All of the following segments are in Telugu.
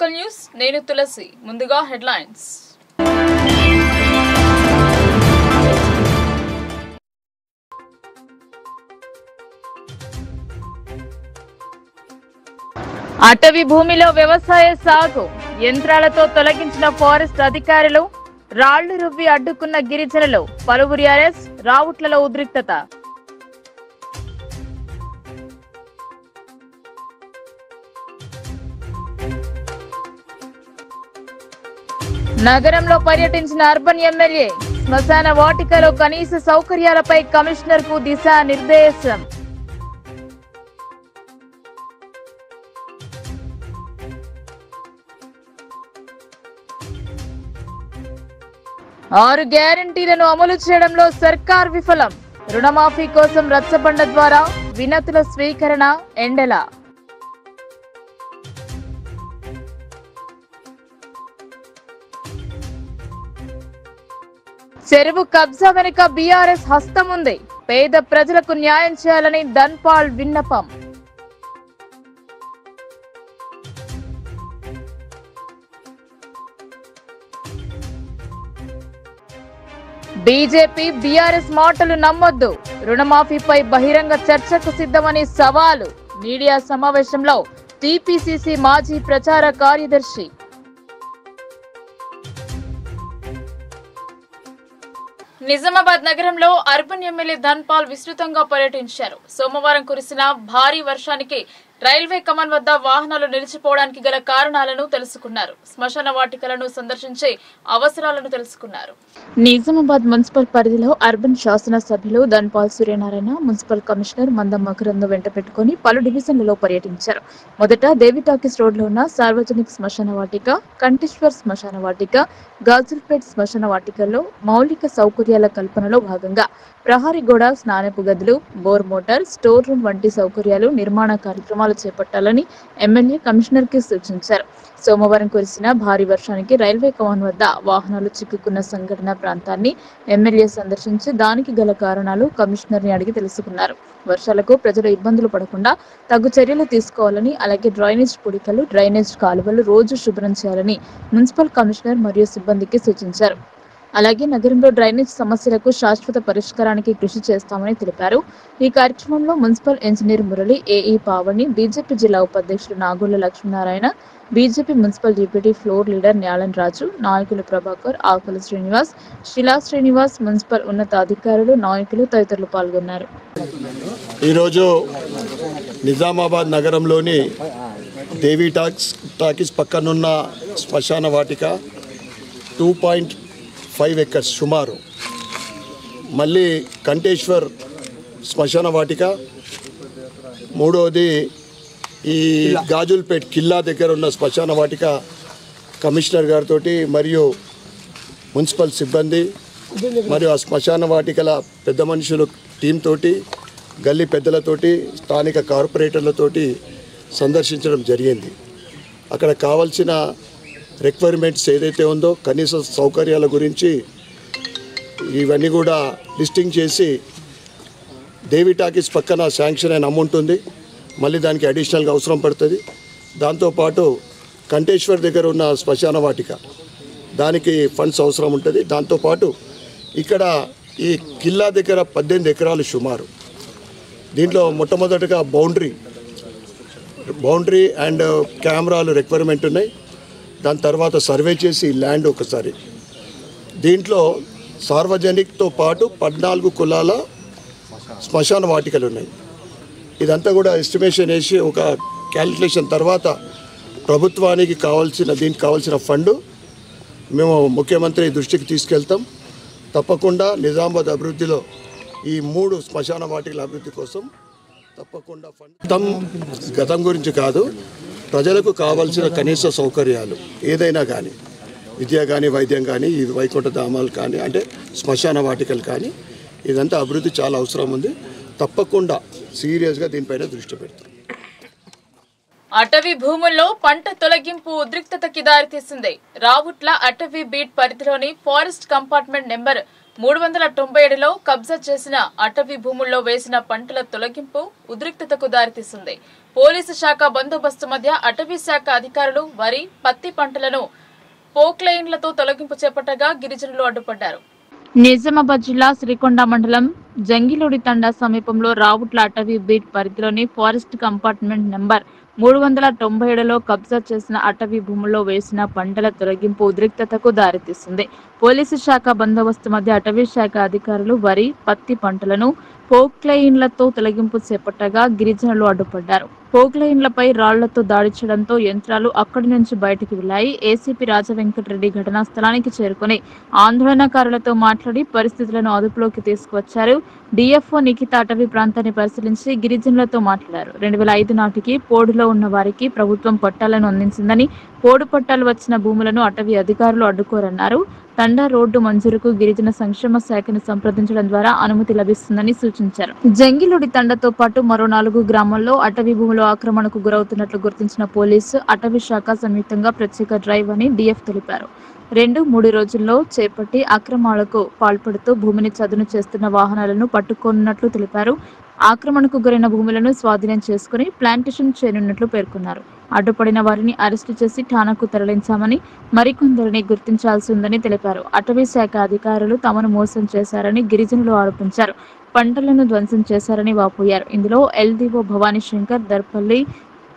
లోకల్ న్యూస్ నేను తులసి. ముందుగా హెడ్లైన్స్. అటవీ భూమిలో వ్యవసాయ సాగు. యంత్రాలతో తొలగించిన ఫారెస్ట్ అధికారులు రాళ్ళు రువ్వి అడ్డుకున్న గిరిజనులు. పలువురి అరెస్ట్ రావుట్లలో ఉద్రిక్తత. నగరంలో పర్యటించిన అర్బన్ ఎమ్మెల్యే శ్మశాన వాటికలో కనీస సౌకర్యాలపై కమిషనర్కు దిశా నిర్దేశం ఆరు గ్యారంటీలను అమలు చేయడంలో సర్కార్ విఫలం. రుణమాఫీ కోసం రచ్చబండ ద్వారా వినతుల స్వీకరణ ఎండల. చెరువు కబ్జా వెనుక బీఆర్ఎస్ హస్తం ఉంది. పేద ప్రజలకు న్యాయం చేయాలని ధన్పాల్ విన్నపం. బీజేపీ బీఆర్ఎస్ మాటలు నమ్మొద్దు. రుణమాఫీపై బహిరంగ చర్చకు సిద్ధమని సవాలు. మీడియా సమావేశంలో టీపీసీసీ మాజీ ప్రచార కార్యదర్శి నిజామాబాద్ నగరంలో అర్బన్ ఎమ్మెల్యే ధన్పాల్ విస్తృతంగా పర్యటించారు. సోమవారం కురిసిన భారీ వర్షానికి రైల్వే కమాన్ వద్ద వాహనాలు నిలిచిపోవడానికి గల కారణాలను తెలుసుకున్నారు. శ్మశాన వాటికలను సందర్శించే అవసరాలను తెలుసుకున్నారు. నిజామాబాద్ మున్సిపల్ పరిధిలో అర్బన్ శాసనసభ్యులు ధన్పాల్ సూర్యనారాయణ మున్సిపల్ కమిషనర్ మందం మకరందు వెంట పెట్టుకుని పలు డివిజన్లలో పర్యటించారు. మొదట దేవి టాకీస్ రోడ్లో ఉన్న సార్వజనిక శ్మశాన వాటిక కంటేశ్వర్ శ్మశాన వాటిక గాజుల్పేట్ శ్మశాన వాటికల్లో మౌలిక సౌకర్యాల కల్పనలో భాగంగా ప్రహారీ గోడ స్నానపు గదులు బోర్ మోటార్ స్టోర్ రూమ్ వంటి సౌకర్యాలు నిర్మాణ కార్యక్రమాలు చేపట్టాలని ఎమ్మెల్యే కమిషనర్కి సూచించారు. సోమవారం కురిసిన భారీ వర్షానికి రైల్వే కమాన్ వద్ద వాహనాలు చిక్కుకున్న సంఘటన ప్రాంతాన్ని ఎమ్మెల్యే సందర్శించి దానికి గల కారణాలు కమిషనర్ని అడిగి తెలుసుకున్నారు. వర్షాలకు ప్రజలు ఇబ్బందులు పడకుండా తగు చర్యలు తీసుకోవాలని అలాగే డ్రైనేజ్ పుడికలు డ్రైనేజ్ కాలువలు రోజు శుభ్రం చేయాలని మున్సిపల్ కమిషనర్ మరియు సిబ్బందికి సూచించారు. అలాగే నగరంలో డ్రైనేజ్ సమస్యలకు శాశ్వత పరిష్కారానికి కృషి చేస్తామని తెలిపారు. ఈ కార్యక్రమంలో municipal engineer Murali AE Pavani BJP జిల్లా ఉపాధ్యక్షుడు Nagolla Lakshminarayana BJP municipal deputy floor leader Nyalan Raju నాయకులు ప్రభాకర్ ఆకుల శ్రీనివాస్ శిలా శ్రీనివాస్ మున్సిపల్ ఉన్నతాధికారులు నాయకులు తదితరులు పాల్గొన్నారు. ఈరోజు నిజామాబాద్ నగరంలోని దేవీ టాక్స్ టాకీస్ పక్కనున్న శ్మశాన వాటిక టూ పాయింట్ ఫైవ్ ఎకర్స్ సుమారు. మళ్ళీ కంటేశ్వర్ శ్మశాన వాటిక. మూడవది ఈ గాజుల్పేట్ కిల్లా దగ్గర ఉన్న శ్మశాన వాటిక కమిషనర్ గారితో మరియు మున్సిపల్ సిబ్బంది మరియు ఆ శ్మశాన వాటికల పెద్ద మనుషులు టీం తోటి గల్లీ పెద్దలతోటి స్థానిక కార్పొరేటర్లతోటి సందర్శించడం జరిగింది. అక్కడ కావాల్సిన రిక్వైర్మెంట్స్ ఏదైతే ఉందో కనీస సౌకర్యాల గురించి ఇవన్నీ కూడా లిస్టింగ్ చేసి దేవి టాకీస్ పక్కన శాంక్షన్ అయిన అమౌంట్ ఉంది. మళ్ళీ దానికి అడిషనల్గా అవసరం పడుతుంది. దాంతోపాటు కంటేశ్వర్ దగ్గర ఉన్న శ్మశాన వాటిక దానికి ఫండ్స్ అవసరం ఉంటుంది. దాంతోపాటు ఇక్కడ ఈ కిల్లా దగ్గర పద్దెనిమిది ఎకరాలు సుమారు. దీంట్లో మొట్టమొదటిగా బౌండరీ బౌండరీ అండ్ కెమెరాలు రిక్వైర్మెంట్ ఉన్నాయి. దాని తర్వాత సర్వే చేసి ల్యాండ్ ఒకసారి. దీంట్లో సార్వజనిక్తో పాటు పద్నాలుగు కులాల శ్మశాన వాటికలు ఉన్నాయి. ఇదంతా కూడా ఎస్టిమేషన్ వేసి ఒక క్యాలిక్యులేషన్ తర్వాత ప్రభుత్వానికి కావాల్సిన దీనికి కావాల్సిన ఫండు మేము ముఖ్యమంత్రి దృష్టికి తీసుకెళ్తాం. తప్పకుండా నిజామాబాద్ అభివృద్ధిలో ఈ మూడు శ్మశాన వాటికల అభివృద్ధి కోసం తప్పకుండా ఫండ్. గతం గురించి కాదు. ప్రజలకు కావాల్సిన కనీస సౌకర్యాలు ఏదైనా కానీ విద్య కానీ వైద్యం కానీ ఇది వైకుంఠ ధామాలు కానీ అంటే శ్మశాన వాటికలు కానీ ఇదంతా అభివృద్ధి చాలా అవసరం ఉంది. తప్పకుండా సీరియస్గా దీనిపైన దృష్టి పెడతాం. అటవీ భూముల్లో పంట తొలగింపు ఉద్రిక్తతకి దారితీసింది. రావుట్ల అటవీ బీట్ పరిధిలోని ఫారెస్ట్ కంపార్ట్మెంట్ నెంబర్ మూడు వందల తొంభై ఏడులో కబ్జా చేసిన అటవీ భూముల్లో వేసిన పంటల తొలగింపు ఉద్రిక్తతకు దారితీసింది. పోలీసు శాఖ బందోబస్తు మధ్య అటవీ శాఖ అధికారులు వరి పత్తి పంటలను పోక్లైన్లతో తొలగింపు చేపట్టగా గిరిజనులు అడ్డుపడ్డారు. నిజామాబాద్ జిల్లా శ్రీకొండ మండలం జంగిలోడి తండా సమీపంలో రావుట్ల అటవీ బీట్ పరిధిలోని ఫారెస్ట్ కంపార్ట్మెంట్ నెంబర్ మూడు వందల తొంభై ఏడులో కబ్జా చేసిన అటవీ భూముల్లో వేసిన పంటల తొలగింపు ఉద్రిక్తతకు దారితీస్తుంది పోలీసు శాఖ బందోబస్తు మధ్య అటవీ శాఖ అధికారులు వరి పత్తి పంటలను పోక్లైన్లతో తొలగింపు చేపట్టగా గిరిజనులు అడ్డుపడ్డారు. పోక్లైన్లపై రాళ్ళతో దాడి చేయడంతో యంత్రాలు అక్కడి నుంచి బయటికి వెళ్ళాయి ఏసీపీ రాజవెంకటరెడ్డి ఘటనా స్థలానికి చేరుకుని ఆందోళనకారులతో మాట్లాడి పరిస్థితులను అదుపులోకి తీసుకువచ్చారు. డిఎఫ్ఓ నిఖిత అటవీ ప్రాంతాన్ని పరిశీలించి గిరిజనులతో మాట్లాడారు. రెండు వేల ఐదు నాటికి పోడులో ఉన్న వారికి ప్రభుత్వం పట్టాలను అందించిందని పోడు పట్టాలు వచ్చిన భూములను అటవీ అధికారులు అడ్డుకోరన్నారు. తండా రోడ్డు మంజూరుకు గిరిజన సంక్షేమ శాఖను సంప్రదించడం ద్వారా అనుమతి లభిస్తుందని సూచించారు. జంగిలుడి తండతో పాటు మరో నాలుగు గ్రామాల్లో అటవీ భూములు ఆక్రమణకు గురవుతున్నట్లు గుర్తించిన పోలీసు అటవీ శాఖ సంయుక్తంగా ప్రత్యేక డ్రైవ్ అని డిఎఫ్ తెలిపారు. రెండు మూడు రోజుల్లో చేపట్టి అక్రమాలకు పాల్పడుతూ భూమిని చదును చేస్తున్న వాహనాలను పట్టుకోనున్నట్లు తెలిపారు. ఆక్రమణకు గురైన భూములను స్వాధీనం చేసుకుని ప్లాంటేషన్ చేయనున్నట్లు పేర్కొన్నారు. అడ్డుపడిన వారిని అరెస్టు చేసి ఠానాకు తరలించామని మరికొందరిని గుర్తించాల్సి ఉందని తెలిపారు. అటవీ శాఖ అధికారులు తమను మోసం చేశారని గిరిజనులు ఆరోపించారు. పంటలను ధ్వంసం చేశారని వాపోయారు. ఇందులో ఎల్డీఓ భవానీ శంకర్ దర్పల్లి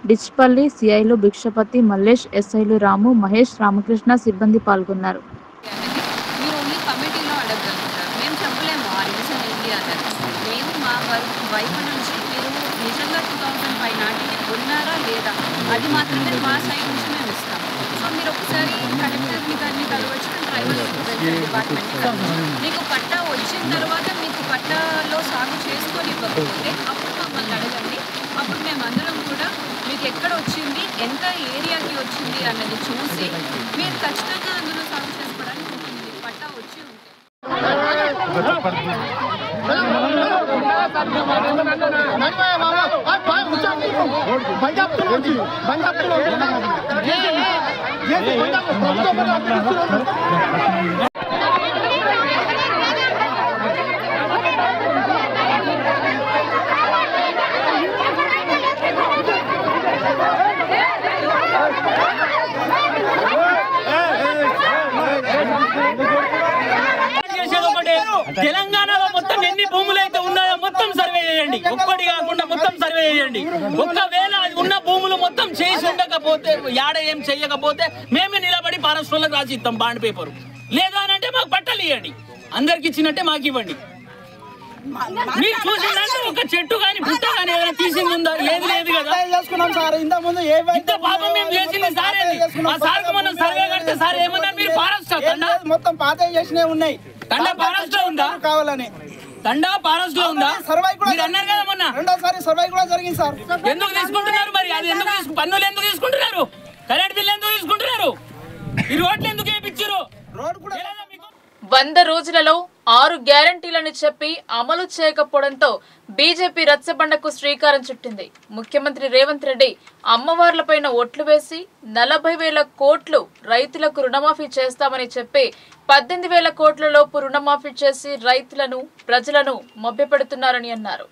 డిచ్పల్లి సిఐలు భిక్షపతి మల్లేష్ ఎస్ఐలు రాము మహేష్ రామకృష్ణ సిబ్బంది పాల్గొన్నారు మీరు ఓన్లీ కమిటీలో అడగగలుగుతారు మేము చెప్పలేము ఆ రీజన్ ఏంటి అన్నది మేము మా వరకు వైపు నుంచి మీరు నిజంగా టూ థౌజండ్ ఫైవ్ నాటికి ఉన్నారా లేదా అది మాత్రమే మా సైడ్ నుంచి మేము ఇస్తాం. సో మీరు ఒకసారి కలెక్టర్ని కానీ కలవచ్చు ట్రైబల్ డిపార్ట్మెంట్ని మీకు పట్టా వచ్చిన తర్వాత మీకు పట్టాలో సాగు చేసుకొని ఇవ్వకపోతే అప్పుడు మమ్మల్ని అడగండి. అప్పుడు మేము అందరం కూడా మీకు ఎక్కడ వచ్చింది ఎంత ఏరియాకి వచ్చింది అన్నది చూసి మీరు ఖచ్చితంగా అందులో సాగు చేసుకోవడానికి పట్టా వచ్చి ఉంటే. తెలంగాణలో మొత్తం ఎన్ని భూములు అయితే ఉన్నాయో మొత్తం సర్వే చేయండి. ఒక్కటి కాకుండా మొత్తం సర్వే చేయండి. ఒకవేళ ఉన్న భూములు మొత్తం చేసి ఉండకపోతే యాడ ఏం చెయ్యకపోతే మేమే నిలబడి పారస్వాలకు రాసి ఇస్తాం బాండ్ పేపర్. లేదా అని అంటే మాకు పట్టలు ఇవ్వండి అందరికి ఇచ్చినట్టే మాకు ఇవ్వండి. మీరు చూసిందంటే ఒక చెట్టు కానీ పుట్ట కానీ ఏదైనా తీసింది ఉందా? ఏది లేదు కదా. చేసుకున్నాం సార్. ఇంత ముందు ఏ ఇంత పాపం మేము చేసింది సార్ ఏంది? ఆ సార్ మనం సర్వే కడితే సార్ ఏమన్నారు? మీరు పారస్తా మొత్తం పాత చేసినవి ఉన్నాయి. తండా పారస్ట్లో ఉందా? కావాలని. తండా పారస్ట్లో ఉందా? సర్వై కూడా అన్నారు కదా మొన్న. రెండోసారి సర్వై కూడా జరిగింది సార్. ఎందుకు తీసుకుంటున్నారు మరి? అది ఎందుకు తీసుకు పన్నులు ఎందుకు తీసుకుంటున్నారు? కరెంట్ బిల్ ఎందుకు తీసుకుంటున్నారు? ఈ రోడ్లు ఎందుకు వేయించారు రోడ్ కూడా వంద రోజులలో ఆరు గ్యారంటీలను చెప్పి అమలు చేయకపోవడంతో బీజేపీ రచ్చబండకు శ్రీకారం చుట్టింది. ముఖ్యమంత్రి రేవంత్ రెడ్డి అమ్మవార్లపైన ఓట్లు వేసి నలభై వేల కోట్లు రైతులకు రుణమాఫీ చేస్తామని చెప్పి పద్దెనిమిది వేల కోట్ల లోపు రుణమాఫీ చేసి రైతులను ప్రజలను మభ్యపెడుతున్నారని అన్నారు.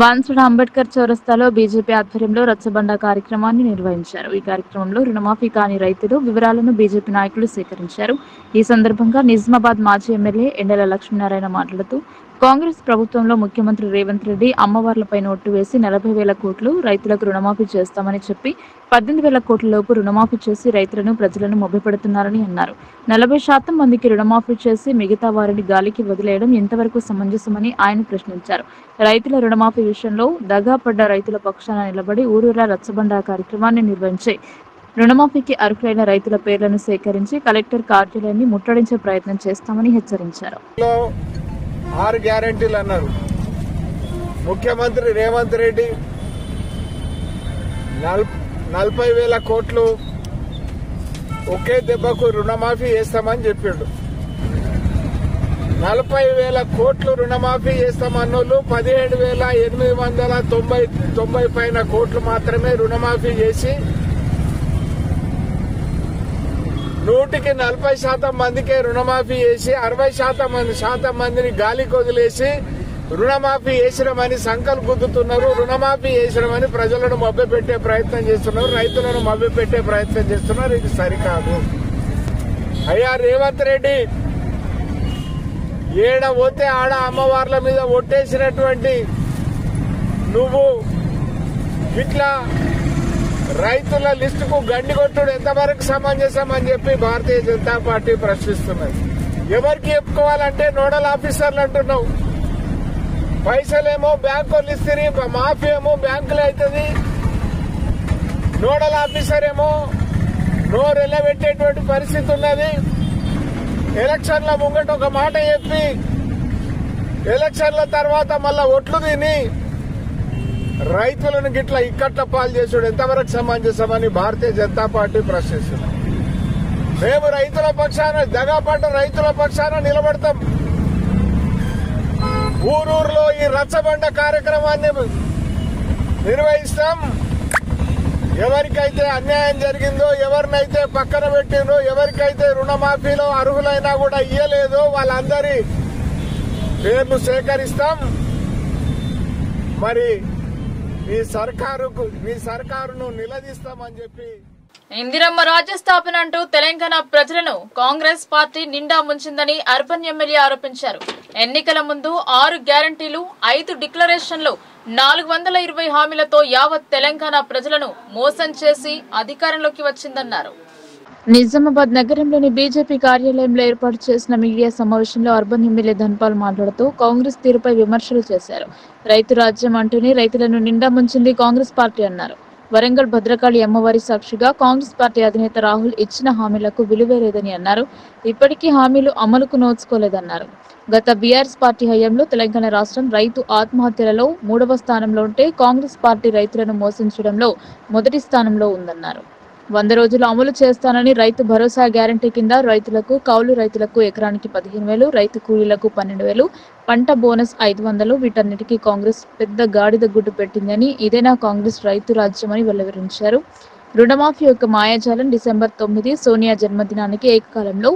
బాన్సుడ అంబేద్కర్ చౌరస్తాలో బీజేపీ ఆధ్వర్యంలో రచ్చబండ కార్యక్రమాన్ని నిర్వహించారు. ఈ కార్యక్రమంలో రుణమాఫీ కాని రైతులు వివరాలను బీజేపీ నాయకులు సేకరించారు. ఈ సందర్భంగా నిజామాబాద్ మాజీ ఎమ్మెల్యే ఎండల లక్ష్మీనారాయణ మాట్లాడుతూ కాంగ్రెస్ ప్రభుత్వంలో ముఖ్యమంత్రి రేవంత్ రెడ్డి అమ్మవార్లపై నోటు వేసి నలభై వేల కోట్లు రైతులకు రుణమాఫీ చేస్తామని చెప్పి పద్దెనిమిది వేల కోట్ల లోపు రుణమాఫీ చేసి రైతులను ప్రజలను మభ్యపెడుతున్నారని అన్నారు. నలభై శాతం మందికి రుణమాఫీ చేసి మిగతా వారిని గాలికి వదిలేయడం ఎంతవరకు సమంజసమని ఆయన ప్రశ్నించారు. రైతుల రుణమాఫీ విషయంలో దగా పడ్డ రైతుల పక్షాన నిలబడి ఊరూరా రచ్చబండ కార్యక్రమాన్ని నిర్వహించే రుణమాఫీకి అర్హులైన రైతుల పేర్లను సేకరించి కలెక్టర్ కార్యాలయాన్ని ముట్టడించే ప్రయత్నం చేస్తామని హెచ్చరించారు. ఆరు గ్యారెంటీలు అన్నారు. ముఖ్యమంత్రి రేవంత్ రెడ్డి నల్ నలభై వేల కోట్లు ఒకే దెబ్బకు రుణమాఫీ చేస్తామని చెప్పిండు. నలభై వేల కోట్లు రుణమాఫీ చేస్తామన్నోళ్ళు పదిహేడు వేల ఎనిమిది వందల తొంభై తొంభై పైన కోట్లు మాత్రమే రుణమాఫీ చేసి నూటికి నలభై శాతం మందికే రుణమాఫీ చేసి అరవై శాతం మంది శాతం మందిని గాలి కొదిలేసి రుణమాఫీ చేసినామని సంకల్ గుద్దుతున్నారు. రుణమాఫీ చేసినామని ప్రజలను మభ్యపెట్టే ప్రయత్నం చేస్తున్నారు. రైతులను మభ్యపెట్టే ప్రయత్నం చేస్తున్నారు. ఇది సరికాదు. అయ్యా రేవంత్ రెడ్డి ఏడ పోతే ఆడ అమ్మవార్ల మీద ఒట్టేసినటువంటి నువ్వు ఇట్లా రైతుల లిస్టుకు గండి కొట్టుడు ఎంతవరకు సమంజసం అని చెప్పి భారతీయ జనతా పార్టీ ప్రశ్నిస్తున్నది. ఎవరికి చెప్పుకోవాలంటే నోడల్ ఆఫీసర్లు అంటున్నావు. పైసలేమో బ్యాంకులు ఇస్తే మాఫీ ఏమో బ్యాంకులు అవుతుంది నోడల్ ఆఫీసర్ ఏమో నోరు ఎల్లబెట్టేటువంటి పరిస్థితి ఉన్నది. ఎలక్షన్ల ముంగట ఒక మాట చెప్పి ఎలక్షన్ల తర్వాత మళ్ళా ఒట్లు తిని రైతులను గిట్ల ఇక్కట్ల పాలు చేసుడు ఎంతవరకు సమంజసమని భారతీయ జనతా పార్టీ ప్రశ్నిస్తుంది. మేము రైతుల పక్షాన దగాపడ్డ రైతుల పక్షాన నిలబడతాం. ఊరూరులో ఈ రచ్చబండ కార్యక్రమాన్ని నిర్వహిస్తాం. ఎవరికైతే అన్యాయం జరిగిందో ఎవరినైతే పక్కన పెట్టిందో ఎవరికైతే రుణమాఫీలో అర్హులైనా కూడా ఇయ్యలేదో వాళ్ళందరి పేర్లు సేకరిస్తాం. మరి మీ సర్కారుకు మీ సర్కారును నిలదీస్తామని చెప్పి ఇందిరమ్మ రాజ్య స్థాపన అంటూ తెలంగాణ ప్రజలను కాంగ్రెస్ పార్టీ నిండా ముంచిందని అర్బన్ ఎమ్మెల్యే ఆరోపించారు. ఎన్నికల ముందు ఆరు గ్యారంటీలు ఐదు డిక్లరేషన్లు నాలుగు వందల ఇరవై హామీలతో యావత్ తెలంగాణ ప్రజలను మోసం చేసి అధికారంలోకి వచ్చిందన్నారు. నిజామాబాద్ నగరంలోని బీజేపీ కార్యాలయంలో ఏర్పాటు చేసిన మీడియా సమావేశంలో అర్బన్ ఎమ్మెల్యే ధన్పాల్ మాట్లాడుతూ కాంగ్రెస్ తీరుపై విమర్శలు చేశారు. రైతు రాజ్యం అంటూనే రైతులను నిండా ముంచింది కాంగ్రెస్ పార్టీ అన్నారు. వరంగల్ భద్రకాళి అమ్మవారి సాక్షిగా కాంగ్రెస్ పార్టీ అధినేత రాహుల్ ఇచ్చిన హామీలకు విలువే లేదని అన్నారు. ఇప్పటికీ హామీలు అమలుకు నోచుకోలేదన్నారు. గత బీఆర్ఎస్ పార్టీ హయాంలో తెలంగాణ రాష్ట్రం రైతు ఆత్మహత్యలలో మూడవ స్థానంలో ఉంటే కాంగ్రెస్ పార్టీ రైతులను మోసించడంలో మొదటి స్థానంలో ఉందన్నారు. వంద రోజులు అమలు చేస్తానని రైతు భరోసా గ్యారంటీ కింద రైతులకు కౌలు రైతులకు ఎకరానికి పదిహేను వేలు రైతు కూలీలకు పన్నెండు వేలు పంట బోనస్ ఐదు వందలు వీటన్నిటికీ కాంగ్రెస్ పెద్ద గాడిద గుడ్డు పెట్టిందని ఇదేనా కాంగ్రెస్ రైతు రాజ్యమని వెల్లవిరించారు. రుణమాఫీ యొక్క మాయాజాలం డిసెంబర్ తొమ్మిది సోనియా జన్మదినానికి ఏకకాలంలో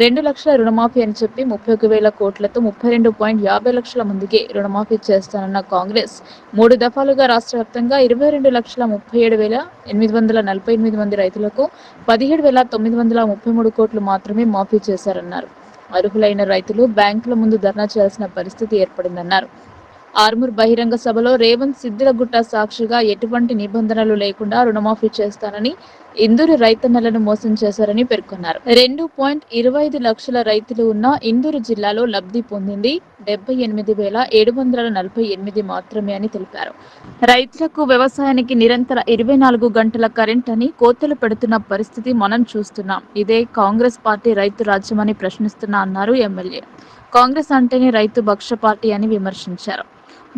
రెండు లక్షల రుణమాఫీ అని చెప్పి ముప్పై ఒక వేల కోట్లతో ముప్పై రెండు పాయింట్ యాభై లక్షల మందికి రుణమాఫీ చేస్తానన్న కాంగ్రెస్. మూడు దఫాలుగా రాష్ట్ర వ్యాప్తంగా ఇరవై రెండు లక్షల ముప్పై ఏడు వేల ఎనిమిది వందల నలభై ఎనిమిది మంది రైతులకు పదిహేడు వేల తొమ్మిది వందల ముప్పై మూడు కోట్లు మాత్రమే మాఫీ చేశారన్నారు. అర్హులైన రైతులు బ్యాంకుల ముందు ధర్నా చేయాల్సిన పరిస్థితి ఏర్పడిందన్నారు. ఆర్మూర్ బహిరంగ సభలో రేవంత్ సిద్దిలగుట్ట సాక్షిగా ఎటువంటి నిబంధనలు లేకుండా రుణమాఫీ చేస్తానని ఇందూరు రైతన్నలను మోసం చేశారని పేర్కొన్నారు. రెండు పాయింట్ ఇరవై ఐదు లక్షల రైతులు ఉన్న ఇందూరు జిల్లాలో లబ్ధి పొందింది డెబ్బై ఎనిమిది వేల ఏడు వందల నలభై ఎనిమిది మాత్రమే అని తెలిపారు. రైతులకు వ్యవసాయానికి నిరంతర ఇరవై నాలుగు గంటల కరెంట్ అని కోతలు పెడుతున్న పరిస్థితి మనం చూస్తున్నాం. ఇదే కాంగ్రెస్ పార్టీ రైతు రాజ్యమని ప్రశ్నిస్తున్నా అన్నారు ఎమ్మెల్యే. కాంగ్రెస్ అంటేనే రైతు పక్ష పార్టీ అని విమర్శించారు.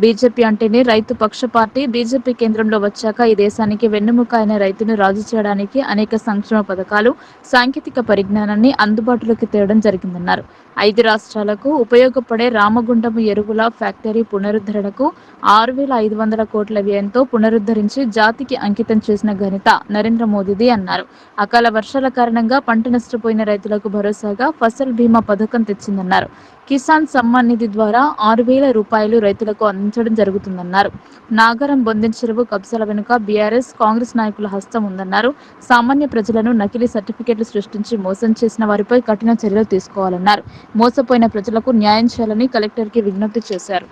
బీజేపీ అంటేనే రైతు పక్ష పార్టీ. బీజేపీ కేంద్రంలో వచ్చాక ఈ దేశానికి వెన్నెముక అయిన రైతును రాజు చేయడానికి అనేక సంక్షేమ పథకాలు సాంకేతిక పరిజ్ఞానాన్ని అందుబాటులోకి తేవడం జరిగిందన్నారు. ఐదు రాష్ట్రాలకు ఉపయోగపడే రామగుండము ఎరువుల ఫ్యాక్టరీ పునరుద్ధరణకు ఆరు వేల ఐదు వందల కోట్ల వ్యయంతో పునరుద్ధరించి జాతికి అంకితం చేసిన ఘనత నరేంద్ర మోదీది అన్నారు. అకాల వర్షాల కారణంగా పంట నష్టపోయిన రైతులకు భరోసాగా ఫసల్ బీమా పథకం తెచ్చిందన్నారు. కిసాన్ సమ్మాన్ నిధి ద్వారా ఆరు వేల రూపాయలు రైతులకు అందించడం జరుగుతుందన్నారు. నాగరం బొందెం చెరువు కబ్జాల వెనుక బీఆర్ఎస్ కాంగ్రెస్ నాయకుల హస్తం ఉందన్నారు. సామాన్య ప్రజలను నకిలీ సర్టిఫికెట్లు సృష్టించి మోసం చేసిన వారిపై కఠిన చర్యలు తీసుకోవాలన్నారు. మోసపోయిన ప్రజలకు న్యాయం చేయాలని కలెక్టర్కి విజ్ఞప్తి చేశారు.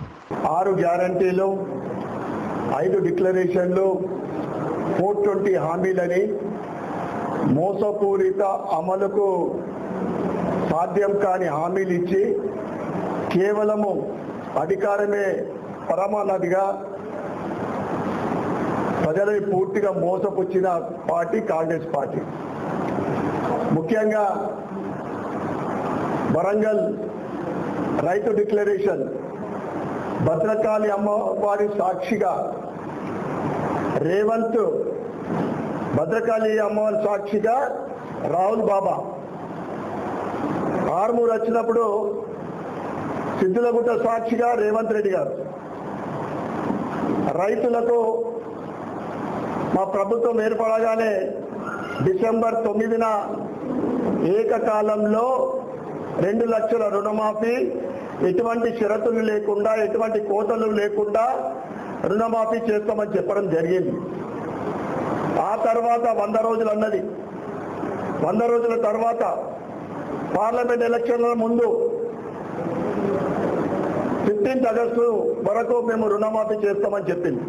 ఆరు గ్యారంటీలు ఐదు డిక్లరేషన్లు ఫోర్ ట్వంటీ హామీలని మోసపూరిత అమలుకు సాధ్యం కాని హామీలు ఇచ్చి కేవలము అధికారమే పరమానదిగా ప్రజలని పూర్తిగా మోసపుచ్చిన పార్టీ కాంగ్రెస్ పార్టీ. ముఖ్యంగా వరంగల్ రైతు డిక్లరేషన్ భద్రకాళి అమ్మవారి సాక్షిగా రేవంత్ భద్రకాళి అమ్మవారి సాక్షిగా రాహుల్ బాబా. ఆర్మూర్ వచ్చినప్పుడు సిద్ధులగుట్ట సాక్షిగా రేవంత్ రెడ్డి గారు. రైతులకు మా ప్రభుత్వం ఏర్పడగానే డిసెంబర్ తొమ్మిదిన ఏకకాలంలో రెండు లక్షల రుణమాఫీ ఎటువంటి షరతులు లేకుండా ఎటువంటి కోతలు లేకుండా రుణమాఫీ చేస్తామని చెప్పడం జరిగింది. ఆ తర్వాత వంద రోజులు అన్నది. వంద రోజుల తర్వాత పార్లమెంట్ ఎలక్షన్ల ముందు ఫిఫ్టీన్త్ ఆగస్టు వరకు మేము రుణమాఫీ చేస్తామని చెప్పింది.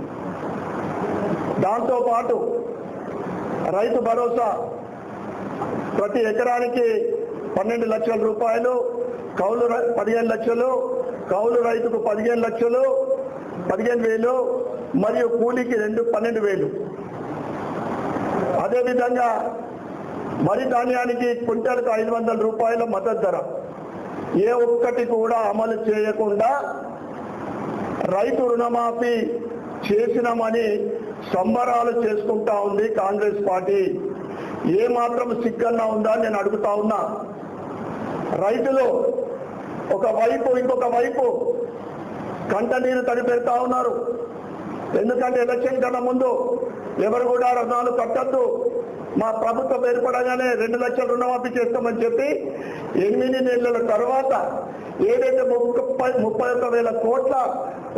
దాంతో పాటు రైతు భరోసా ప్రతి ఎకరానికి పన్నెండు లక్షల రూపాయలు కౌలు రై- పదిహేను లక్షలు కౌలు రైతుకు పదిహేను లక్షలు పదిహేను వేలు మరియు కూలీకి రెండు పన్నెండు వేలు. అదేవిధంగా వరి ధాన్యానికి క్వింటాల్కు ఐదు వందల రూపాయల మద్దతు ధర. ఏ ఒక్కటి కూడా అమలు చేయకుండా రైతు రుణమాఫీ చేసినామని సంబరాలు చేసుకుంటా ఉంది కాంగ్రెస్ పార్టీ. ఏ మాత్రం సిగ్గన్నా ఉందా అని నేను అడుగుతా ఉన్నా. రైతులు ఒక వైపు ఇంకొక వైపు కంట నీరు తడిపెడతా ఉన్నారు. ఎందుకంటే ఎలక్షన్ కన్నా ముందు ఎవరు కూడా రుణాలు కట్టద్దు. మా ప్రభుత్వం ఏర్పడగానే రెండు లక్షల రుణమాఫీ చేస్తామని చెప్పి ఎనిమిది నెలల తర్వాత ఏదైతే ముప్పై ముప్పై ఒక్క వేల కోట్ల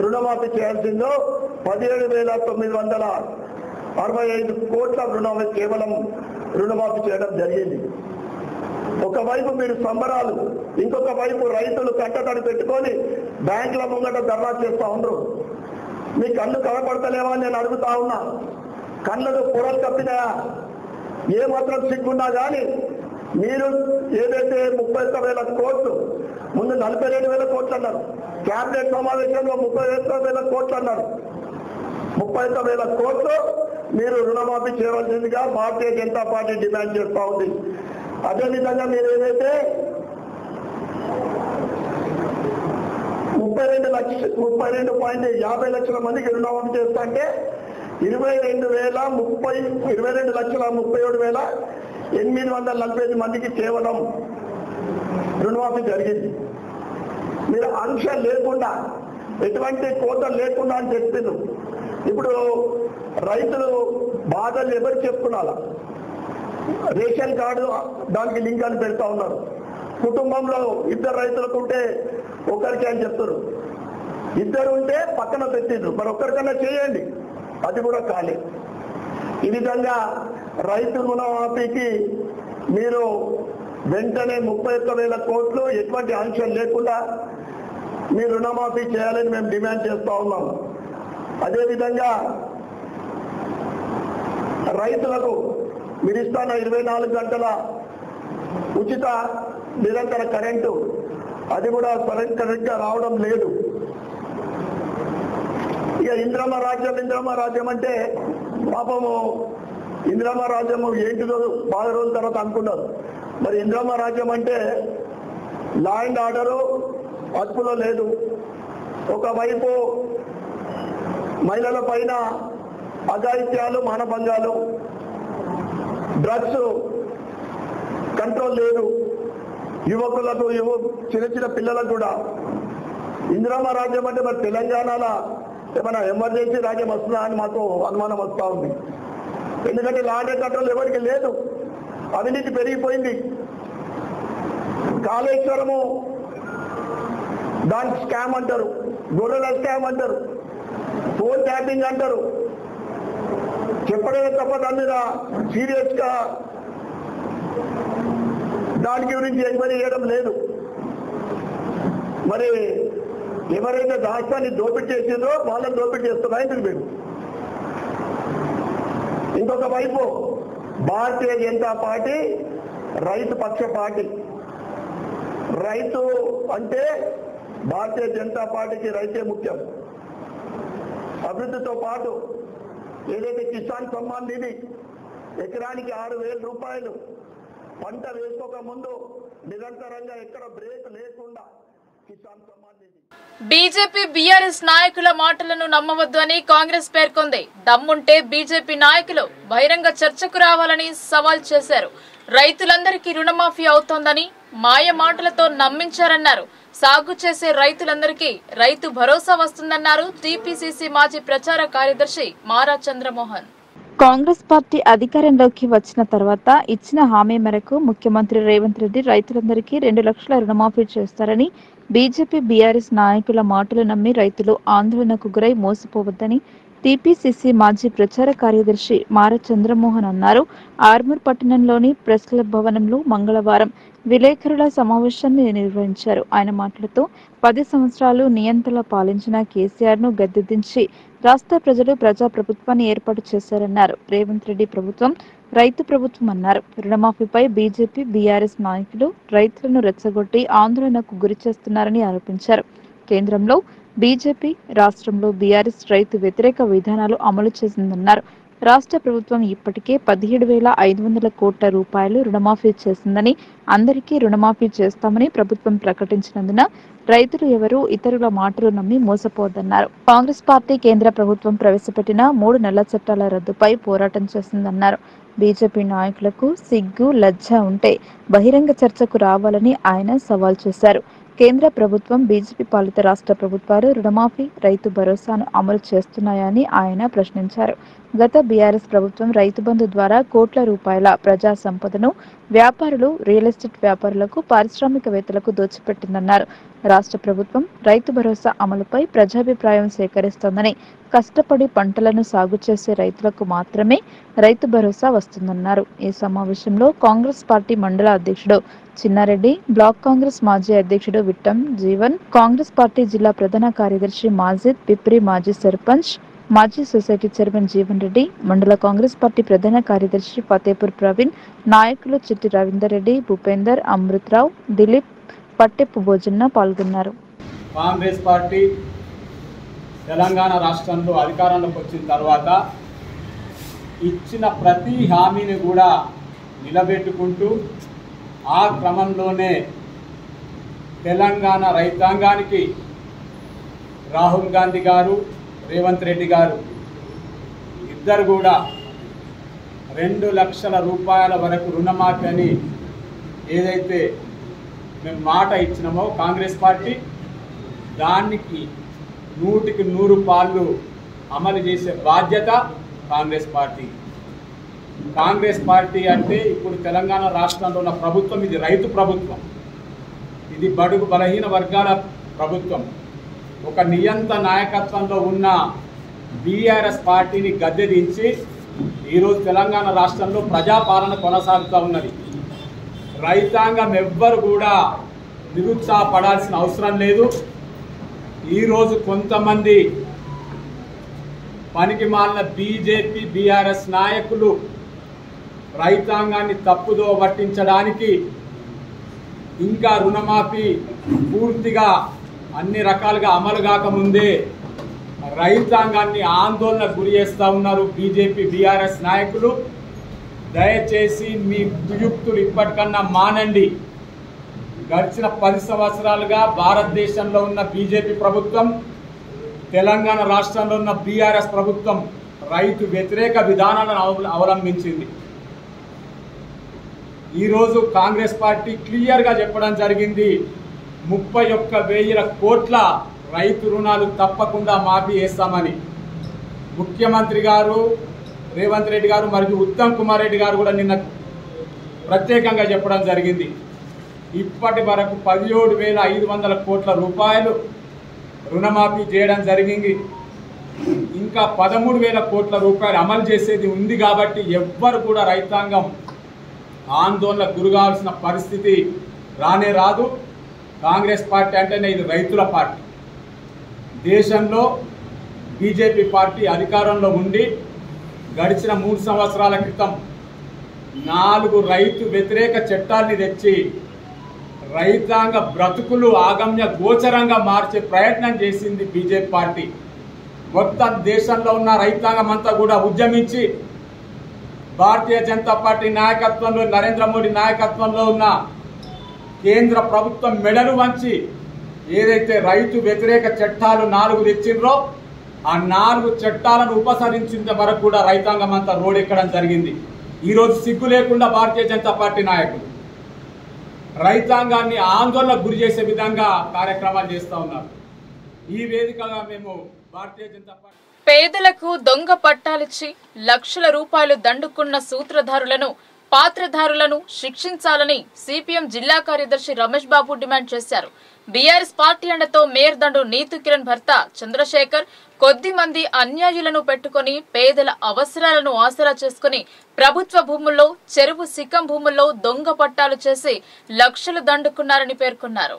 రుణమాఫీ చేయాల్సిందో పదిహేడు వేల తొమ్మిది వందల అరవై ఐదు కోట్ల రుణమాఫీ కేవలం రుణమాఫీ చేయడం జరిగింది. ఒకవైపు మీరు సంబరాలు ఇంకొక వైపు రైతులు కట్టతడి పెట్టుకొని బ్యాంకుల ముంగట ధర్నా చేస్తూ ఉండరు. మీ కళ్ళు కనపడతలేవా అని నేను అడుగుతా ఉన్నా. కళ్ళకు పొరలు కప్పినాయా ఏ మాత్రం సిగ్గున్నా కానీ మీరు ఏదైతే ముప్పై ఒక్క వేల కోట్లు ముందు నలభై రెండు వేల కోట్లు అన్నారు. క్యాబినెట్ సమావేశంలో ముప్పై ఒక్క వేల కోట్లు అన్నారు. ముప్పై ఒక్క వేల కోట్లు మీరు రుణమాఫీ చేయవలసిందిగా భారతీయ జనతా పార్టీ డిమాండ్ చేస్తూ ఉంది. అదేవిధంగా మీరు ఏదైతే ముప్పై రెండు లక్ష ముప్పై రెండు పాయింట్ యాభై లక్షల మందికి రుణమాఫీ చేస్తాంటే ఇరవై రెండు వేల ముప్పై ఇరవై రెండు లక్షల ముప్పై ఏడు వేల ఎనిమిది వందల నలభై ఐదు మందికి కేవలం రుణమాఫీ జరిగింది. మీరు ఆంక్ష లేకుండా ఎటువంటి కోత లేకుండా అని చెప్పిండు ఇప్పుడు రైతులు బాధలు ఎవరు చెప్పుకున్నారా? రేషన్ కార్డు దానికి లింక్ అని పెడతా ఉన్నారు. కుటుంబంలో ఇద్దరు రైతులకు ఉంటే ఒకరికి అని చెప్తారు. ఇద్దరు ఉంటే పక్కన పెట్టిండ్రు. మరి ఒక్కరికన్నా చేయండి. అది కూడా కాలే ఈ విధంగా రైతు రుణమాఫీకి మీరు వెంటనే ముప్పై ఒక్క వేల కోట్లు ఎటువంటి ఆంక్షలు లేకుండా మీరు రుణమాఫీ చేయాలని మేము డిమాండ్ చేస్తూ ఉన్నాం. అదేవిధంగా రైతులకు మీరు ఇస్తున్న ఇరవై నాలుగు గంటల ఉచిత నిరంతర కరెంటు. అది కూడా కరెక్ట్గా రావడం లేదు. ఇక ఇంద్రమ రాజ్యం ఇంద్రమ రాజ్యం అంటే పాపము ఇంద్రమ రాజ్యము ఏంటిదో బాగా రోజుల తర్వాత అనుకున్నారు. మరి ఇంద్రమ రాజ్యం అంటే లా అండ్ ఆర్డరు అదుపులో లేదు. ఒకవైపు మహిళల పైన అఘాయిత్యాలు మానభంగాలు డ్రగ్స్ కంట్రోల్ లేదు. యువకులకు యువ చిన్న చిన్న పిల్లలకు కూడా. ఇందిరామ రాజ్యం అంటే మరి తెలంగాణలో ఏమైనా ఎమర్జెన్సీ రాజ్యం వస్తుందా అని మాకు అనుమానం వస్తూ ఉంది. ఎందుకంటే లాండ్ కంట్రోల్ ఎవరికి లేదు. అవినీతి పెరిగిపోయింది. కాళేశ్వరము దాని స్కామ్ అంటారు. గొర్రెల స్కామ్ అంటారు. ఫోన్ ట్యాపింగ్ అంటారు. చెప్పడమే తప్ప దాని మీద సీరియస్గా దాని గురించి ఎంక్వైరీ చేయడం లేదు. మరి ఎవరైతే రాష్ట్రాన్ని దోపిడీ చేసిందో వాళ్ళని దోపిడీ చేస్తున్నా ఎందుకు మీరు? ఇంకొక వైపు భారతీయ జనతా పార్టీ రైతు పక్ష పార్టీ. రైతు అంటే భారతీయ జనతా పార్టీకి రైతే ముఖ్యం. అభివృద్ధితో పాటు ఏదైతే కిసాన్ సమ్మాన్ నిధి ఎకరానికి ఆరు వేల రూపాయలు పంట వేసుకోక ముందు నిరంతరంగా ఎక్కడ బ్రేక్ లేకుండా బీజేపీ బీఆర్ఎస్ నాయకుల మాటలను నమ్మవద్దు అని కాంగ్రెస్ పేర్కొంది. దమ్ముంటే బీజేపీ నాయకులు బహిరంగ చర్చకు రావాలని సవాల్ చేశారు. రైతులందరికీ రుణమాఫీ అవుతోందని మాయ మాటలతో నమ్మించారన్నారు సాగు చేసే రైతులందరికీ రైతు భరోసా వస్తుందన్నారు టీపీసీసీ మాజీ ప్రచార కార్యదర్శి మారా చంద్రమోహన్. కాంగ్రెస్ పార్టీ అధికారంలోకి వచ్చిన తర్వాత ఇచ్చిన హామీ మేరకు ముఖ్యమంత్రి రేవంత్ రెడ్డి రైతులందరికీ రెండు లక్షల రుణమాఫీ చేస్తారని బీజేపీ బీఆర్ఎస్ నాయకుల మాటలు నమ్మి రైతులు ఆందోళనకు గురై మోసపోవద్దని టీపీసీసీ మాజీ ప్రచార కార్యదర్శి మార చంద్రమోహన్ అన్నారు. ఆర్మూర్ పట్టణంలోని ప్రెస్ క్లబ్ భవనంలో మంగళవారం విలేకరుల సమావేశాన్ని నిర్వహించారు. ఆయన మాట్లాడుతూ పది సంవత్సరాలు నియంత్రణ పాలించిన కేసీఆర్ను గద్దెదించి రాష్ట్ర ప్రజలు ప్రజా ప్రభుత్వాన్ని ఏర్పాటు చేశారన్నారు. రేవంత్ రెడ్డి ప్రభుత్వం రైతు ప్రభుత్వం అన్నారు. రుణమాఫీపై బీజేపీ బీఆర్ఎస్ నాయకులు రైతులను రెచ్చగొట్టి ఆందోళనకు గురి చేస్తున్నారని ఆరోపించారు. కేంద్రంలో బీజేపీ రాష్ట్రంలో బీఆర్ఎస్ రైతు వ్యతిరేక విధానాలు అమలు చేసిందన్నారు. రాష్ట్ర ప్రభుత్వం ఇప్పటికే పదిహేడు వేల ఐదు వందల కోట్ల రూపాయలు రుణమాఫీ చేసిందని అందరికీ రుణమాఫీ చేస్తామని ప్రభుత్వం ప్రకటించినందున రైతులు ఎవరూ ఇతరుల మాటలు నమ్మి మోసపోవద్దన్నారు. కాంగ్రెస్ పార్టీ కేంద్ర ప్రభుత్వం ప్రవేశపెట్టిన మూడు నెలల చట్టాల రద్దుపై పోరాటం చేసిందన్నారు. బీజేపీ నాయకులకు సిగ్గు లజ్జ ఉంటే బహిరంగ చర్చకు రావాలని ఆయన సవాల్ చేశారు. కేంద్ర ప్రభుత్వం బీజేపీ పాలిత రాష్ట్ర ప్రభుత్వాలు రుణమాఫీ రైతు భరోసాను అమలు చేస్తున్నాయని ఆయన ప్రశ్నించారు. గత బీఆర్ఎస్ ప్రభుత్వం రైతు బంధు ద్వారా కోట్ల రూపాయల ప్రజా సంపదను వ్యాపారులు రియల్ ఎస్టేట్ వ్యాపారులకు పారిశ్రామికవేత్తలకు దోచిపెట్టిందన్నారు. రాష్ట్ర ప్రభుత్వం రైతు భరోసా అమలుపై ప్రజాభిప్రాయం సేకరిస్తోందని కష్టపడి పంటలను సాగు చేసే రైతులకు మాత్రమే రైతు భరోసా వస్తుందన్నారు. ఈ సమావేశంలో కాంగ్రెస్ పార్టీ మండల అధ్యక్షుడు చిన్నారెడ్డి బ్లాక్ కాంగ్రెస్ మాజీ అధ్యక్షుడు విట్టం జీవన్ కాంగ్రెస్ పార్టీ జిల్లా ప్రధాన కార్యదర్శి మాజిద్ పిప్రి మాజీ సర్పంచ్ మాజీ సొసైటీ చైర్మన్ జీవన్ రెడ్డి మండల కాంగ్రెస్ పార్టీ ప్రధాన కార్యదర్శి ఫతేపూర్ ప్రవీణ్ నాయకులు చిట్టి రవీందర్ రెడ్డి భూపేందర్ అమృతరావు దిలీప్ పట్టెప్పు భోజన్న పాల్గొన్నారు. కాంగ్రెస్ పార్టీ తెలంగాణ రాష్ట్రంలో అధికారంలోకి వచ్చిన తర్వాత ఇచ్చిన ప్రతి హామీని కూడా నిలబెట్టుకుంటూ ఆ క్రమంలోనే తెలంగాణ రైతాంగానికి రాహుల్ గాంధీ గారు రేవంత్ రెడ్డి గారు ఇద్దరు కూడా రెండు లక్షల రూపాయల వరకు రుణమాఫీ అని ఏదైతే మేము మాట ఇచ్చినామో కాంగ్రెస్ పార్టీ దానికి నూటికి నూరు పాళ్ళు అమలు చేసే బాధ్యత కాంగ్రెస్ పార్టీ. కాంగ్రెస్ పార్టీ అంటే ఇప్పుడు తెలంగాణ రాష్ట్రంలో ఉన్న ప్రభుత్వం ఇది రైతు ప్రభుత్వం. ఇది బడుగు బలహీన వర్గాల ప్రభుత్వం. ఒక నియంత నాయకత్వంలో ఉన్న బీఆర్ఎస్ పార్టీని గద్దెదించి ఈరోజు తెలంగాణ రాష్ట్రంలో ప్రజాపాలన కొనసాగుతూ ఉన్నది. రైతాంగం ఎవ్వరు కూడా నిరుత్సాహపడాల్సిన అవసరం లేదు. ఈరోజు కొంతమంది పనికి మాలిన బీజేపీ బీఆర్ఎస్ నాయకులు రైతాంగాన్ని తప్పుదో పట్టించడానికి ఇంకా రుణమాఫీ పూర్తిగా అన్ని రకాలుగా అమలు కాకముందే రైతాంగాన్ని ఆందోళన గురి చేస్తూ ఉన్నారు బీజేపీ బీఆర్ఎస్ నాయకులు. దయచేసి మీ కుయుక్తులు ఇప్పటికన్నా మానండి. గడిచిన పది సంవత్సరాలుగా భారతదేశంలో ఉన్న బీజేపీ ప్రభుత్వం తెలంగాణ రాష్ట్రంలో ఉన్న బీఆర్ఎస్ ప్రభుత్వం రైతు వ్యతిరేక విధానాలను అవలంబించింది. ఈరోజు కాంగ్రెస్ పార్టీ క్లియర్గా చెప్పడం జరిగింది. ముప్పై ఒక్క వేల కోట్ల రైతు రుణాలు తప్పకుండా మాఫీ చేస్తామని. ముఖ్యమంత్రి గారు రేవంత్ రెడ్డి గారు మరియు ఉత్తమ్ కుమార్ రెడ్డి గారు కూడా నిన్న ప్రత్యేకంగా చెప్పడం జరిగింది. ఇప్పటి వరకు పదిహేడు వేల ఐదు వందల కోట్ల రూపాయలు రుణమాఫీ చేయడం జరిగింది. ఇంకా పదమూడు వేల కోట్ల రూపాయలు అమలు చేసేది ఉంది కాబట్టి ఎవ్వరు కూడా రైతాంగం ఆందోళన గురగాల్సిన పరిస్థితి రానే రాదు. కాంగ్రెస్ పార్టీ అంటేనే ఇది రైతుల పార్టీ. దేశంలో బీజేపీ పార్టీ అధికారంలో ఉండి గడిచిన మూడు సంవత్సరాల క్రితం నాలుగు రైతు వ్యతిరేక చట్టాల్ని తెచ్చి రైతాంగ బ్రతుకులు ఆగమ్య గోచరంగా మార్చే ప్రయత్నం చేసింది బీజేపీ పార్టీ. మొత్తం దేశంలో ఉన్న రైతాంగం అంతా కూడా ఉద్యమించి భారతీయ జనతా పార్టీ నాయకత్వంలో నరేంద్ర మోడీ నాయకత్వంలో ఉన్న కేంద్ర ప్రభుత్వం మెడలు వంచి ఏదైతే రైతు వ్యతిరేక చట్టాలు నాలుగు తెచ్చిండ్రో ఆ నాలుగు చట్టాలను ఉపసరించేంత వరకు కూడా రైతాంగం అంతా రోడ్ ఎక్కడం జరిగింది. ఈరోజు సిగ్గు లేకుండా భారతీయ జనతా పార్టీ నాయకులు రైతాంగాన్ని ఆందోళనకు గురి చేసే విధంగా కార్యక్రమాలు చేస్తూ ఉన్నారు. ఈ వేదికగా మేము భారతీయ జనతా పార్టీ పేదలకు దొంగ పట్టాలిచ్చి లక్షల రూపాయలు దండుకున్న సూత్రధారులను పాత్రధారులను శిక్షించాలని సిపిఎం జిల్లా కార్యదర్శి రమేష్ బాబు డిమాండ్ చేశారు. బీఆర్ఎస్ పార్టీ అండతో మేయర్ దండు నీతు కిరణ్ భర్త చంద్రశేఖర్ కొద్ది మంది అన్యాయులను పెట్టుకుని పేదల అవసరాలను ఆసరా చేసుకుని ప్రభుత్వ భూముల్లో చెరువు సిక్కం భూముల్లో దొంగ పట్టాలు చేసి లక్షలు దండుకున్నారని పేర్కొన్నారు.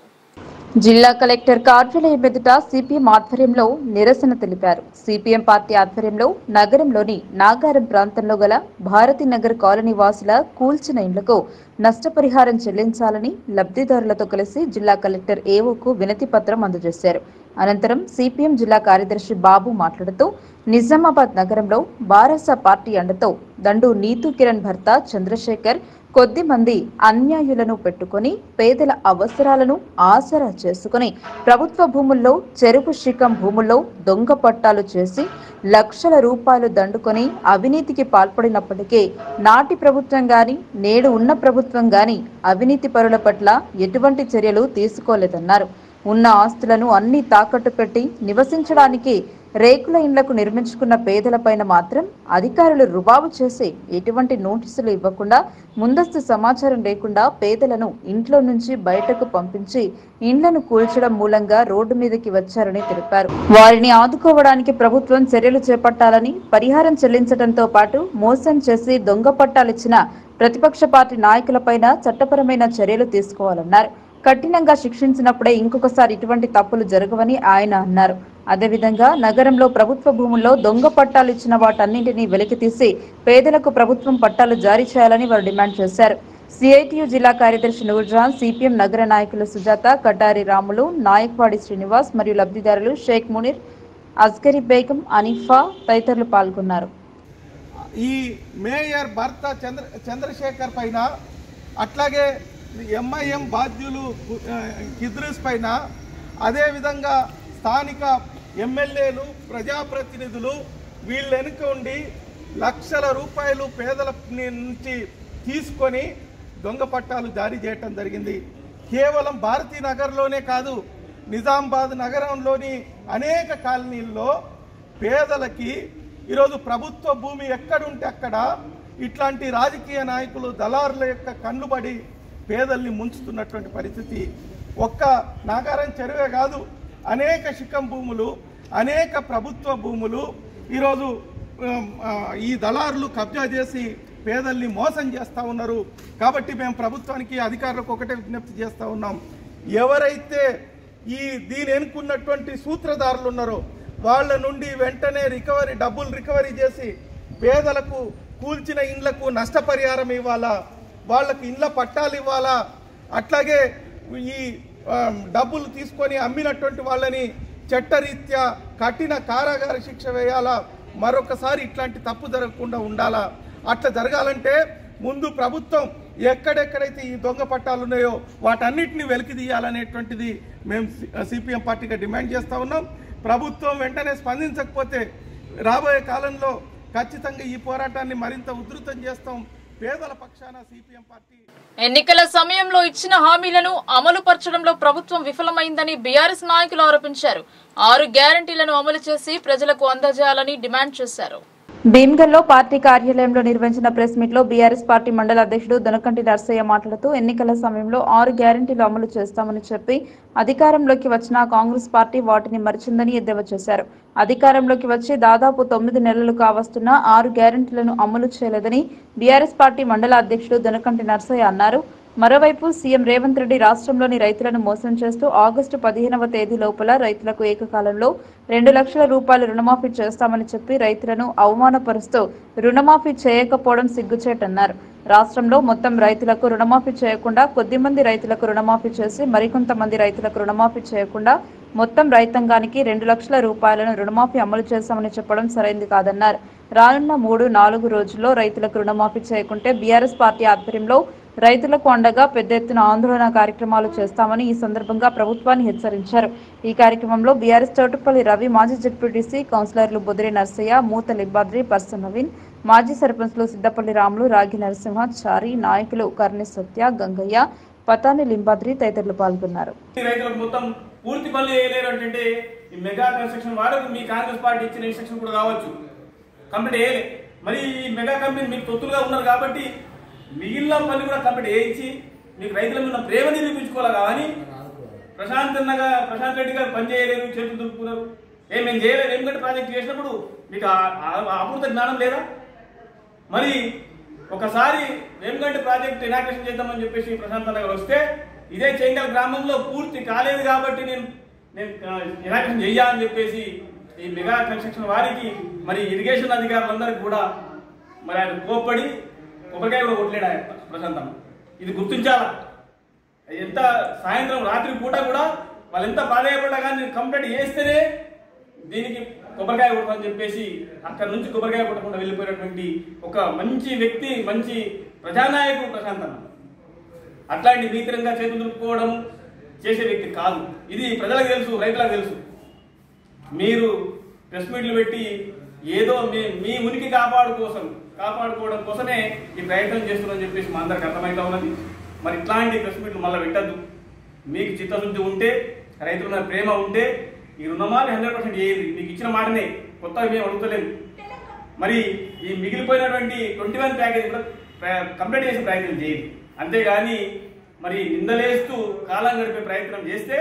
జిల్లా కలెక్టర్ కార్యాలయం ఎదుట సిపిఎం ఆధ్వర్యంలో నిరసన తెలిపారు. సిపిఎం పార్టీ ఆధ్వర్యంలో నగరంలోని నాగారం ప్రాంతంలో గల భారతీ నగర్ కాలనీ వాసుల కూల్చిన ఇండ్లకు నష్టపరిహారం చెల్లించాలని లబ్ధిదారులతో కలిసి జిల్లా కలెక్టర్ ఏఓకు వినతి పత్రం అందజేశారు. అనంతరం సిపిఎం జిల్లా కార్యదర్శి బాబు మాట్లాడుతూ నిజామాబాద్ నగరంలో బారస పార్టీ అండతో దండు నీతు కిరణ్ భర్త చంద్రశేఖర్ కొద్దిమంది అన్యాయులను పెట్టుకొని పేదల అవసరాలను ఆసరా చేసుకుని ప్రభుత్వ భూముల్లో చెరుకు శిఖం భూముల్లో దొంగ పట్టాలు చేసి లక్షల రూపాయలు దండుకొని అవినీతికి పాల్పడినప్పటికీ నాటి ప్రభుత్వం గాని నేడు ఉన్న ప్రభుత్వం గాని అవినీతి పరుల పట్ల ఎటువంటి చర్యలు తీసుకోలేదన్నారు. ఉన్న ఆస్తులను అన్ని తాకట్టు పెట్టి నివసించడానికి రేకుల ఇండ్లకు నిర్మించుకున్న పేదలపైన మాత్రం అధికారులు రుబాబు చేసి ఎటువంటి నోటీసులు ఇవ్వకుండా ముందస్తు సమాచారం లేకుండా పేదలను ఇంట్లో నుంచి బయటకు పంపించి ఇండ్లను కూల్చడం మూలంగా రోడ్డు మీదకి వచ్చారని తెలిపారు. వారిని ఆదుకోవడానికి ప్రభుత్వం చర్యలు చేపట్టాలని పరిహారం చెల్లించడంతో పాటు మోసం చేసి దొంగ పట్టాలిచ్చిన ప్రతిపక్ష పార్టీ నాయకులపైన చట్టపరమైన చర్యలు తీసుకోవాలన్నారు. కఠినంగా శిక్షించినప్పుడే ఇంకొకసారి ఇటువంటి తప్పులు జరగవని ఆయన అన్నారు. అదేవిధంగా నగరంలో ప్రభుత్వ భూముల్లో దొంగ పట్టాలు ఇచ్చిన వాటన్నింటినీ వెలికితీసి పేదలకు ప్రభుత్వం పట్టాలు జారీ చేయాలని వారు డిమాండ్ చేశారు. సిఐటియు జిల్లా కార్యదర్శి నూర్జాన్ సిపిఎం నగర నాయకులు సుజాత కటారి రాములు నాయక్వాడి శ్రీనివాస్ మరియు లబ్ధిదారులు షేక్ మునీర్ అస్కరి బేగం అనిఫా తదితరులు పాల్గొన్నారు. ఈ మేయర్ భర్త చంద్ర చంద్రశేఖర్ పైన అట్లాగే ఎంఐఎం బాధ్యులు ఆ, కిద్రిస్ పైన అదేవిధంగా స్థానిక ఎమ్మెల్యేలు ప్రజాప్రతినిధులు వీళ్ళ వెనుక ఉండి లక్షల రూపాయలు పేదల నుంచి తీసుకొని దొంగ పట్టాలు జారీ చేయటం జరిగింది. కేవలం భారతీ నగర్లోనే కాదు నిజామాబాద్ నగరంలోని అనేక కాలనీల్లో పేదలకి ఈరోజు ప్రభుత్వ భూమి ఎక్కడుంటే అక్కడ ఇట్లాంటి రాజకీయ నాయకులు దళారుల యొక్క కన్నుబడి పేదల్ని ముంచుతున్నటువంటి పరిస్థితి ఒక్క నాగారం చెరువే కాదు అనేక శిఖం భూములు అనేక ప్రభుత్వ భూములు ఈరోజు ఈ దళారులు కబ్జా చేసి పేదల్ని మోసం చేస్తూ ఉన్నారు. కాబట్టి మేము ప్రభుత్వానికి అధికారులకు ఒకటే విజ్ఞప్తి చేస్తూ ఉన్నాం. ఎవరైతే ఈ దీని ఎన్నుకున్నటువంటి సూత్రధారులు ఉన్నారో వాళ్ళ నుండి వెంటనే రికవరీ డబ్బులు రికవరీ చేసి పేదలకు కూల్చిన ఇండ్లకు నష్టపరిహారం ఇవ్వాలా? వాళ్ళకి ఇండ్ల పట్టాలు ఇవ్వాలా? అట్లాగే ఈ డబ్బులు తీసుకొని అమ్మినటువంటి వాళ్ళని చట్టరీత్యా కఠిన కారాగార శిక్ష వేయాలా? మరొకసారి ఇట్లాంటి తప్పు జరగకుండా ఉండాలా? అట్లా జరగాలంటే ముందు ప్రభుత్వం ఎక్కడెక్కడైతే ఈ దొంగ పట్టాలు ఉన్నాయో వాటన్నిటిని వెలికి తీయాలనేటువంటిది మేము సిపిఎం పార్టీగా డిమాండ్ చేస్తూ ఉన్నాం. ప్రభుత్వం వెంటనే స్పందించకపోతే రాబోయే కాలంలో ఖచ్చితంగా ఈ పోరాటాన్ని మరింత ఉధృతం చేస్తాం. పేదల పక్షాన సిపిఎం పార్టీ ఎన్నికల సమయంలో ఇచ్చిన హామీలను అమలు పరచడంలో ప్రభుత్వం విఫలమైందని బీఆర్ఎస్ నాయకులు ఆరోపించారు. ఆరు గ్యారంటీలను అమలు చేసి ప్రజలకు అందజేయాలని డిమాండ్ చేశారు. భీమ్గల్లో పార్టీ కార్యాలయంలో నిర్వహించిన ప్రెస్ మీట్లో బీఆర్ఎస్ పార్టీ మండల అధ్యక్షుడు దొనకంటి నర్సయ్య మాట్లాడుతూ ఎన్నికల సమయంలో ఆరు గ్యారంటీలు అమలు చేస్తామని చెప్పి అధికారంలోకి వచ్చిన కాంగ్రెస్ పార్టీ వాటిని మరిచిందని ఎద్దేవా చేశారు. అధికారంలోకి వచ్చి దాదాపు తొమ్మిది నెలలు కావస్తున్న ఆరు గ్యారంటీలను అమలు చేయలేదని బీఆర్ఎస్ పార్టీ మండల అధ్యక్షుడు దొనకంటి నర్సయ్య అన్నారు. మరోవైపు సీఎం రేవంత్ రెడ్డి రాష్ట్రంలోని రైతులను మోసం చేస్తూ ఆగస్టు పదిహేనవ తేదీ లోపల రైతులకు ఏకకాలంలో రెండు లక్షల రూపాయలు రుణమాఫీ చేస్తామని చెప్పి రైతులను అవమానపరుస్తూ రుణమాఫీ చేయకపోవడం సిగ్గుచేటన్నారు. రాష్ట్రంలో మొత్తం రైతులకు రుణమాఫీ చేయకుండా కొద్దిమంది రైతులకు రుణమాఫీ చేసి మరికొంతమంది రైతులకు రుణమాఫీ చేయకుండా మొత్తం రైతాంగానికి రెండు లక్షల రూపాయలను రుణమాఫీ అమలు చేశామని చెప్పడం సరైంది కాదన్నారు. రానున్న మూడు నాలుగు రోజుల్లో రైతులకు రుణమాఫీ చేయకుంటే బీఆర్ఎస్ పార్టీ ఆధ్వర్యంలో రైతులకు అండగా పెద్ద ఎత్తున ఆందోళన కార్యక్రమాలు చేస్తామని ఈ సందర్భంగా ప్రభుత్వాన్ని హెచ్చరించారు. ఈ కార్యక్రమంలో బీఆర్ఎస్ చౌటుపల్లి రవి మాజీ జడ్పీటీసీ కౌన్సిలర్లు బుదిరి నర్సయ్య మూత లిబ్బాద్రి పర్సన్ నవీన్ మాజీ సర్పంచ్లు సిద్దపల్లి రాములు రాగి నరసింహ చారి నాయకులు కర్ణి సత్య గంగయ్య పతాని లింబాద్రి తదితరులు పాల్గొన్నారు. మొత్తం పూర్తి పనులు వేయలేరు అంటే ఈ మెగా కన్స్ట్రక్షన్ వాళ్ళకు మీ కాంగ్రెస్ పార్టీ ఇచ్చిన ఇన్స్ట్రక్షన్ కూడా కావచ్చు కంప్లీట్ వేయలే మరి ఈ మెగా కంపెనీ మీకు తొత్తులుగా ఉన్నారు కాబట్టి మిగిలిన పనులు కూడా కంప్లీట్ వేయించి మీకు రైతుల మీద ఉన్న ప్రేమ నిరూపించుకోవాలి కానీ ప్రశాంత్ అన్నగా ప్రశాంత్ రెడ్డి గారు పని చేయలేదు చేతులు దులుపుకున్నారు. ఏం మేము చేయలేదు ఎందుకంటే ప్రాజెక్ట్ చేసినప్పుడు మీకు ఆ- అమృత జ్ఞానం లేదా? మరి ఒకసారి వేమగంట ప్రాజెక్ట్ ఇనాగ్రేషన్ చేద్దామని చెప్పేసి ప్రశాంత్ నగర్ వస్తే ఇదే చెంగల్ గ్రామంలో పూర్తి కాలేదు కాబట్టి నేను నేను ఇనాగ్రేషన్ చెయ్యాలని చెప్పేసి ఈ మెగా కన్స్ట్రక్షన్ వారికి మరి ఇరిగేషన్ అధికారులందరికీ కూడా మరి ఆయన కోప్పడి కొబ్బరికాయ కూడా కొట్టలేడు ఆయన? ప్రశాంత్. ఇది గుర్తించాలా? ఎంత సాయంత్రం రాత్రి పూట కూడా వాళ్ళు ఎంత బాధపడ్డా కానీ నేను కంప్లైంట్ చేస్తేనే దీనికి కొబ్బరికాయ కొట్టమని చెప్పేసి అక్కడ నుంచి కొబ్బరికాయ కొట్టకుండా వెళ్ళిపోయినటువంటి ఒక మంచి వ్యక్తి మంచి ప్రజానాయకుడు ప్రశాంతం. అట్లాంటి భీకరంగా చేతులు దులుపుకోవడం చేసే వ్యక్తి కాదు. ఇది ప్రజలకు తెలుసు రైతులకు తెలుసు. మీరు ప్రెస్ మీట్లు పెట్టి ఏదో మీ మీ ఉనికి కాపాడు కోసం కాపాడుకోవడం కోసమే ఈ ప్రయత్నం చేస్తున్నారని చెప్పేసి మా అందరికి అర్థమవుతా ఉన్నది. మరి ఇట్లాంటి ప్రెస్ మీట్లు మళ్ళీ పెట్టద్దు. మీకు చిత్తశుద్ధి ఉంటే రైతుల మీద ప్రేమ ఉంటే ఈ రుణమాలు హండ్రెడ్ పర్సెంట్ ఏది మీకు ఇచ్చిన మాటనే కొత్తగా మేము అడుగుతలేము మరి ఈ మిగిలిపోయినటువంటి ట్వంటీ వన్ ప్యాకేజ్ కూడా కంప్లీట్ చేసే ప్రయత్నం చేయదు అంతేగాని మరి నిందలేస్తూ కాలం గడిపే ప్రయత్నం చేస్తే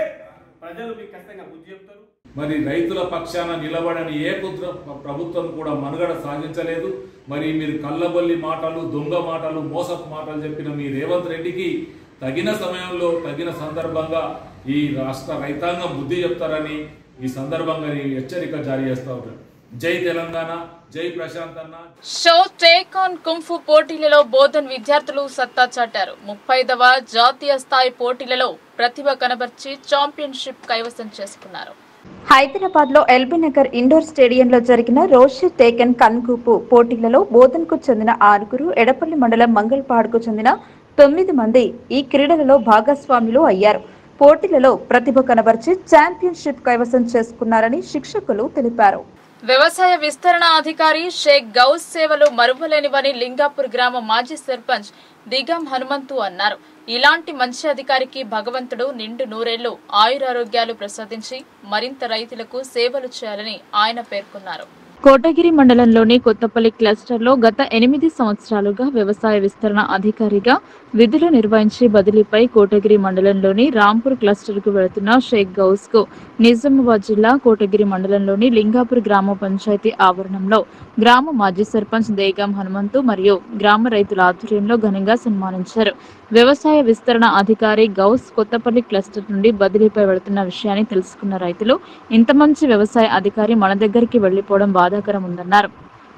ప్రజలు మీకు ఖచ్చితంగా బుద్ధి చెప్తారు. మరి రైతుల పక్షాన నిలబడని ఏ కుట్ర ప్రభుత్వం కూడా మనుగడ సాగించలేదు. మరి మీరు కళ్ళబల్లి మాటలు దొంగ మాటలు మోసపు మాటలు చెప్పిన మీ రేవంత్ రెడ్డికి తగిన సమయంలో తగిన సందర్భంగా ఈ రాష్ట్ర రైతాంగం బుద్ధి చెప్తారని ఈ సందర్భంగా హెచ్చరిక జారీ చేస్తా ఉంటారు జై తెలంగాణ జై ప్రశాంత్ అన్న. షో టేక్ ఆన్ కుంఫు పోటీలలో బోధన్ విద్యార్థులు సత్తా చాటారు. ముప్పైదవ జాతీయ స్థాయి పోటీలలో ప్రతిభ కనబర్చి ఛాంపియన్షిప్ కైవసం చేసుకున్నారు. హైదరాబాద్లో ఎల్బీ నగర్ ఇండోర్ స్టేడియంలో జరిగిన రోషి టేకెన్ కన్కూపు పోటీలలో బోధన్కు చెందిన ఆరుగురు ఎడపల్లి మండలం మంగళపాడుకు చెందిన తొమ్మిది మంది ఈ క్రీడలలో భాగస్వాములు అయ్యారు. పోటీలలో ప్రతిభ కనబర్చి ఛాంపియన్షిప్ కైవసం చేసుకున్నారని శిక్షకులు తెలిపారు. వ్యవసాయ విస్తరణ అధికారి షేక్ గౌస్ సేవలు మరువలేనివని లింగాపూర్ గ్రామ మాజీ సర్పంచ్ దిగం హనుమంతు అన్నారు. ఇలాంటి మంచి అధికారికి భగవంతుడు నిండు నూరేళ్ళు ఆయురారోగ్యాలు ప్రసాదించి మరింత రైతులకు సేవలు చేయాలని ఆయన పేర్కొన్నారు. కోటగిరి మండలంలోని కొత్తపల్లి క్లస్టర్లో గత ఎనిమిది సంవత్సరాలుగా వ్యవసాయ విస్తరణ అధికారిగా విధులు నిర్వహించి బదిలీపై కోటగిరి మండలంలోని రాంపూర్ క్లస్టర్కు వెళుతున్న షేక్ గౌస్కు నిజామాబాద్ జిల్లా కోటగిరి మండలంలోని లింగాపూర్ గ్రామ పంచాయతీ ఆవరణంలో గ్రామ మాజీ సర్పంచ్ దేగం హనుమంతు మరియు గ్రామ రైతుల ఆధ్వర్యంలో ఘనంగా సన్మానించారు. వ్యవసాయ విస్తరణ అధికారి గౌస్ కొత్తపల్లి క్లస్టర్ నుండి బదిలీపై వెళుతున్న విషయాన్ని తెలుసుకున్న రైతులు ఇంత మంచి వ్యవసాయ అధికారి మన దగ్గరికి వెళ్ళిపోవడం బాధాకరం ఉందన్నారు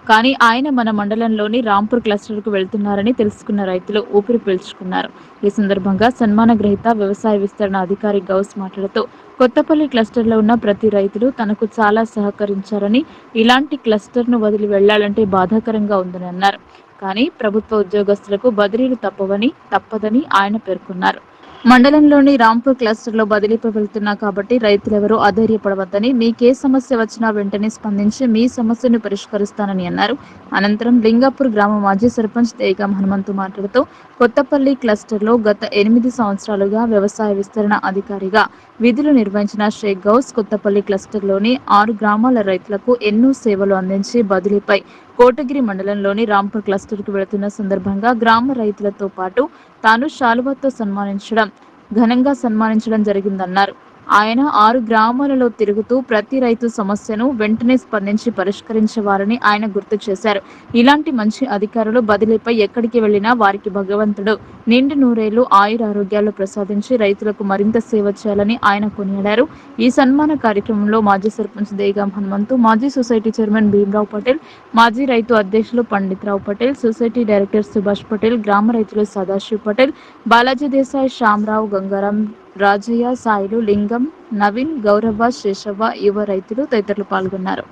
కానీ ఆయన మన మండలంలోని రాంపూర్ క్లస్టర్కు వెళ్తున్నారని తెలుసుకున్న రైతులు ఊపిరి పీల్చుకున్నారు. ఈ సందర్భంగా సన్మాన గ్రహీత వ్యవసాయ విస్తరణ అధికారి గౌస్ మాట్లాడుతూ కొత్తపల్లి క్లస్టర్లో ఉన్న ప్రతి రైతులు తనకు చాలా సహకరించారని ఇలాంటి క్లస్టర్ను వదిలి వెళ్ళాలంటే బాధాకరంగా ఉందని అన్నారు. కానీ ప్రభుత్వ ఉద్యోగస్తులకు బదిలీలు తప్పవని తప్పదని ఆయన పేర్కొన్నారు. మండలంలోని రాంపూర్ క్లస్టర్లో బదిలీపై వెళ్తున్నా కాబట్టి రైతులెవరూ అధైర్యపడవద్దని మీకే సమస్య వచ్చినా వెంటనే స్పందించి మీ సమస్యను పరిష్కరిస్తానని అన్నారు. అనంతరం లింగాపూర్ గ్రామ మాజీ సర్పంచ్ తేగం హనుమంతు మాట్లాడుతూ కొత్తపల్లి క్లస్టర్లో గత ఎనిమిది సంవత్సరాలుగా వ్యవసాయ విస్తరణ అధికారిగా విధులు నిర్వహించిన షేక్ గౌస్ కొత్తపల్లి క్లస్టర్లోని ఆరు గ్రామాల రైతులకు ఎన్నో సేవలు అందించి బదిలీపై కోటగిరి మండలంలోని రాంపూర్ క్లస్టర్కు వెళుతున్న సందర్భంగా గ్రామ రైతులతో పాటు తాను శాలువాతో సన్మానించడం ఘనంగా సన్మానించడం జరిగిందన్నారు. ఆయన ఆరు గ్రామాలలో తిరుగుతూ ప్రతి రైతు సమస్యను వెంటనే స్పందించి పరిష్కరించేవారని ఆయన గుర్తు చేశారు. ఇలాంటి మంచి అధికారులు బదిలీపై ఎక్కడికి వెళ్ళినా వారికి భగవంతుడు. నిండు నూరేళ్ళు ఆయురారోగ్యాలు ప్రసాదించి రైతులకు మరింత సేవ చేయాలని ఆయన కొనియాడారు. ఈ సన్మాన కార్యక్రమంలో మాజీ సర్పంచ్ దేగాం హనుమంతు మాజీ సొసైటీ చైర్మన్ భీమరావు పటేల్ మాజీ రైతు అధ్యక్షులు పండిత్రావు పటేల్ సొసైటీ డైరెక్టర్ సుభాష్ పటేల్ గ్రామ రైతులు సదాశివ్ పటేల్ బాలాజీ దేశాయ్ శ్యామరావు గంగారాం రాజయ్య సాయిలు లింగం నవీన్ గౌరవ శేషవ యువ రైతులు తదితరులు పాల్గొన్నారు.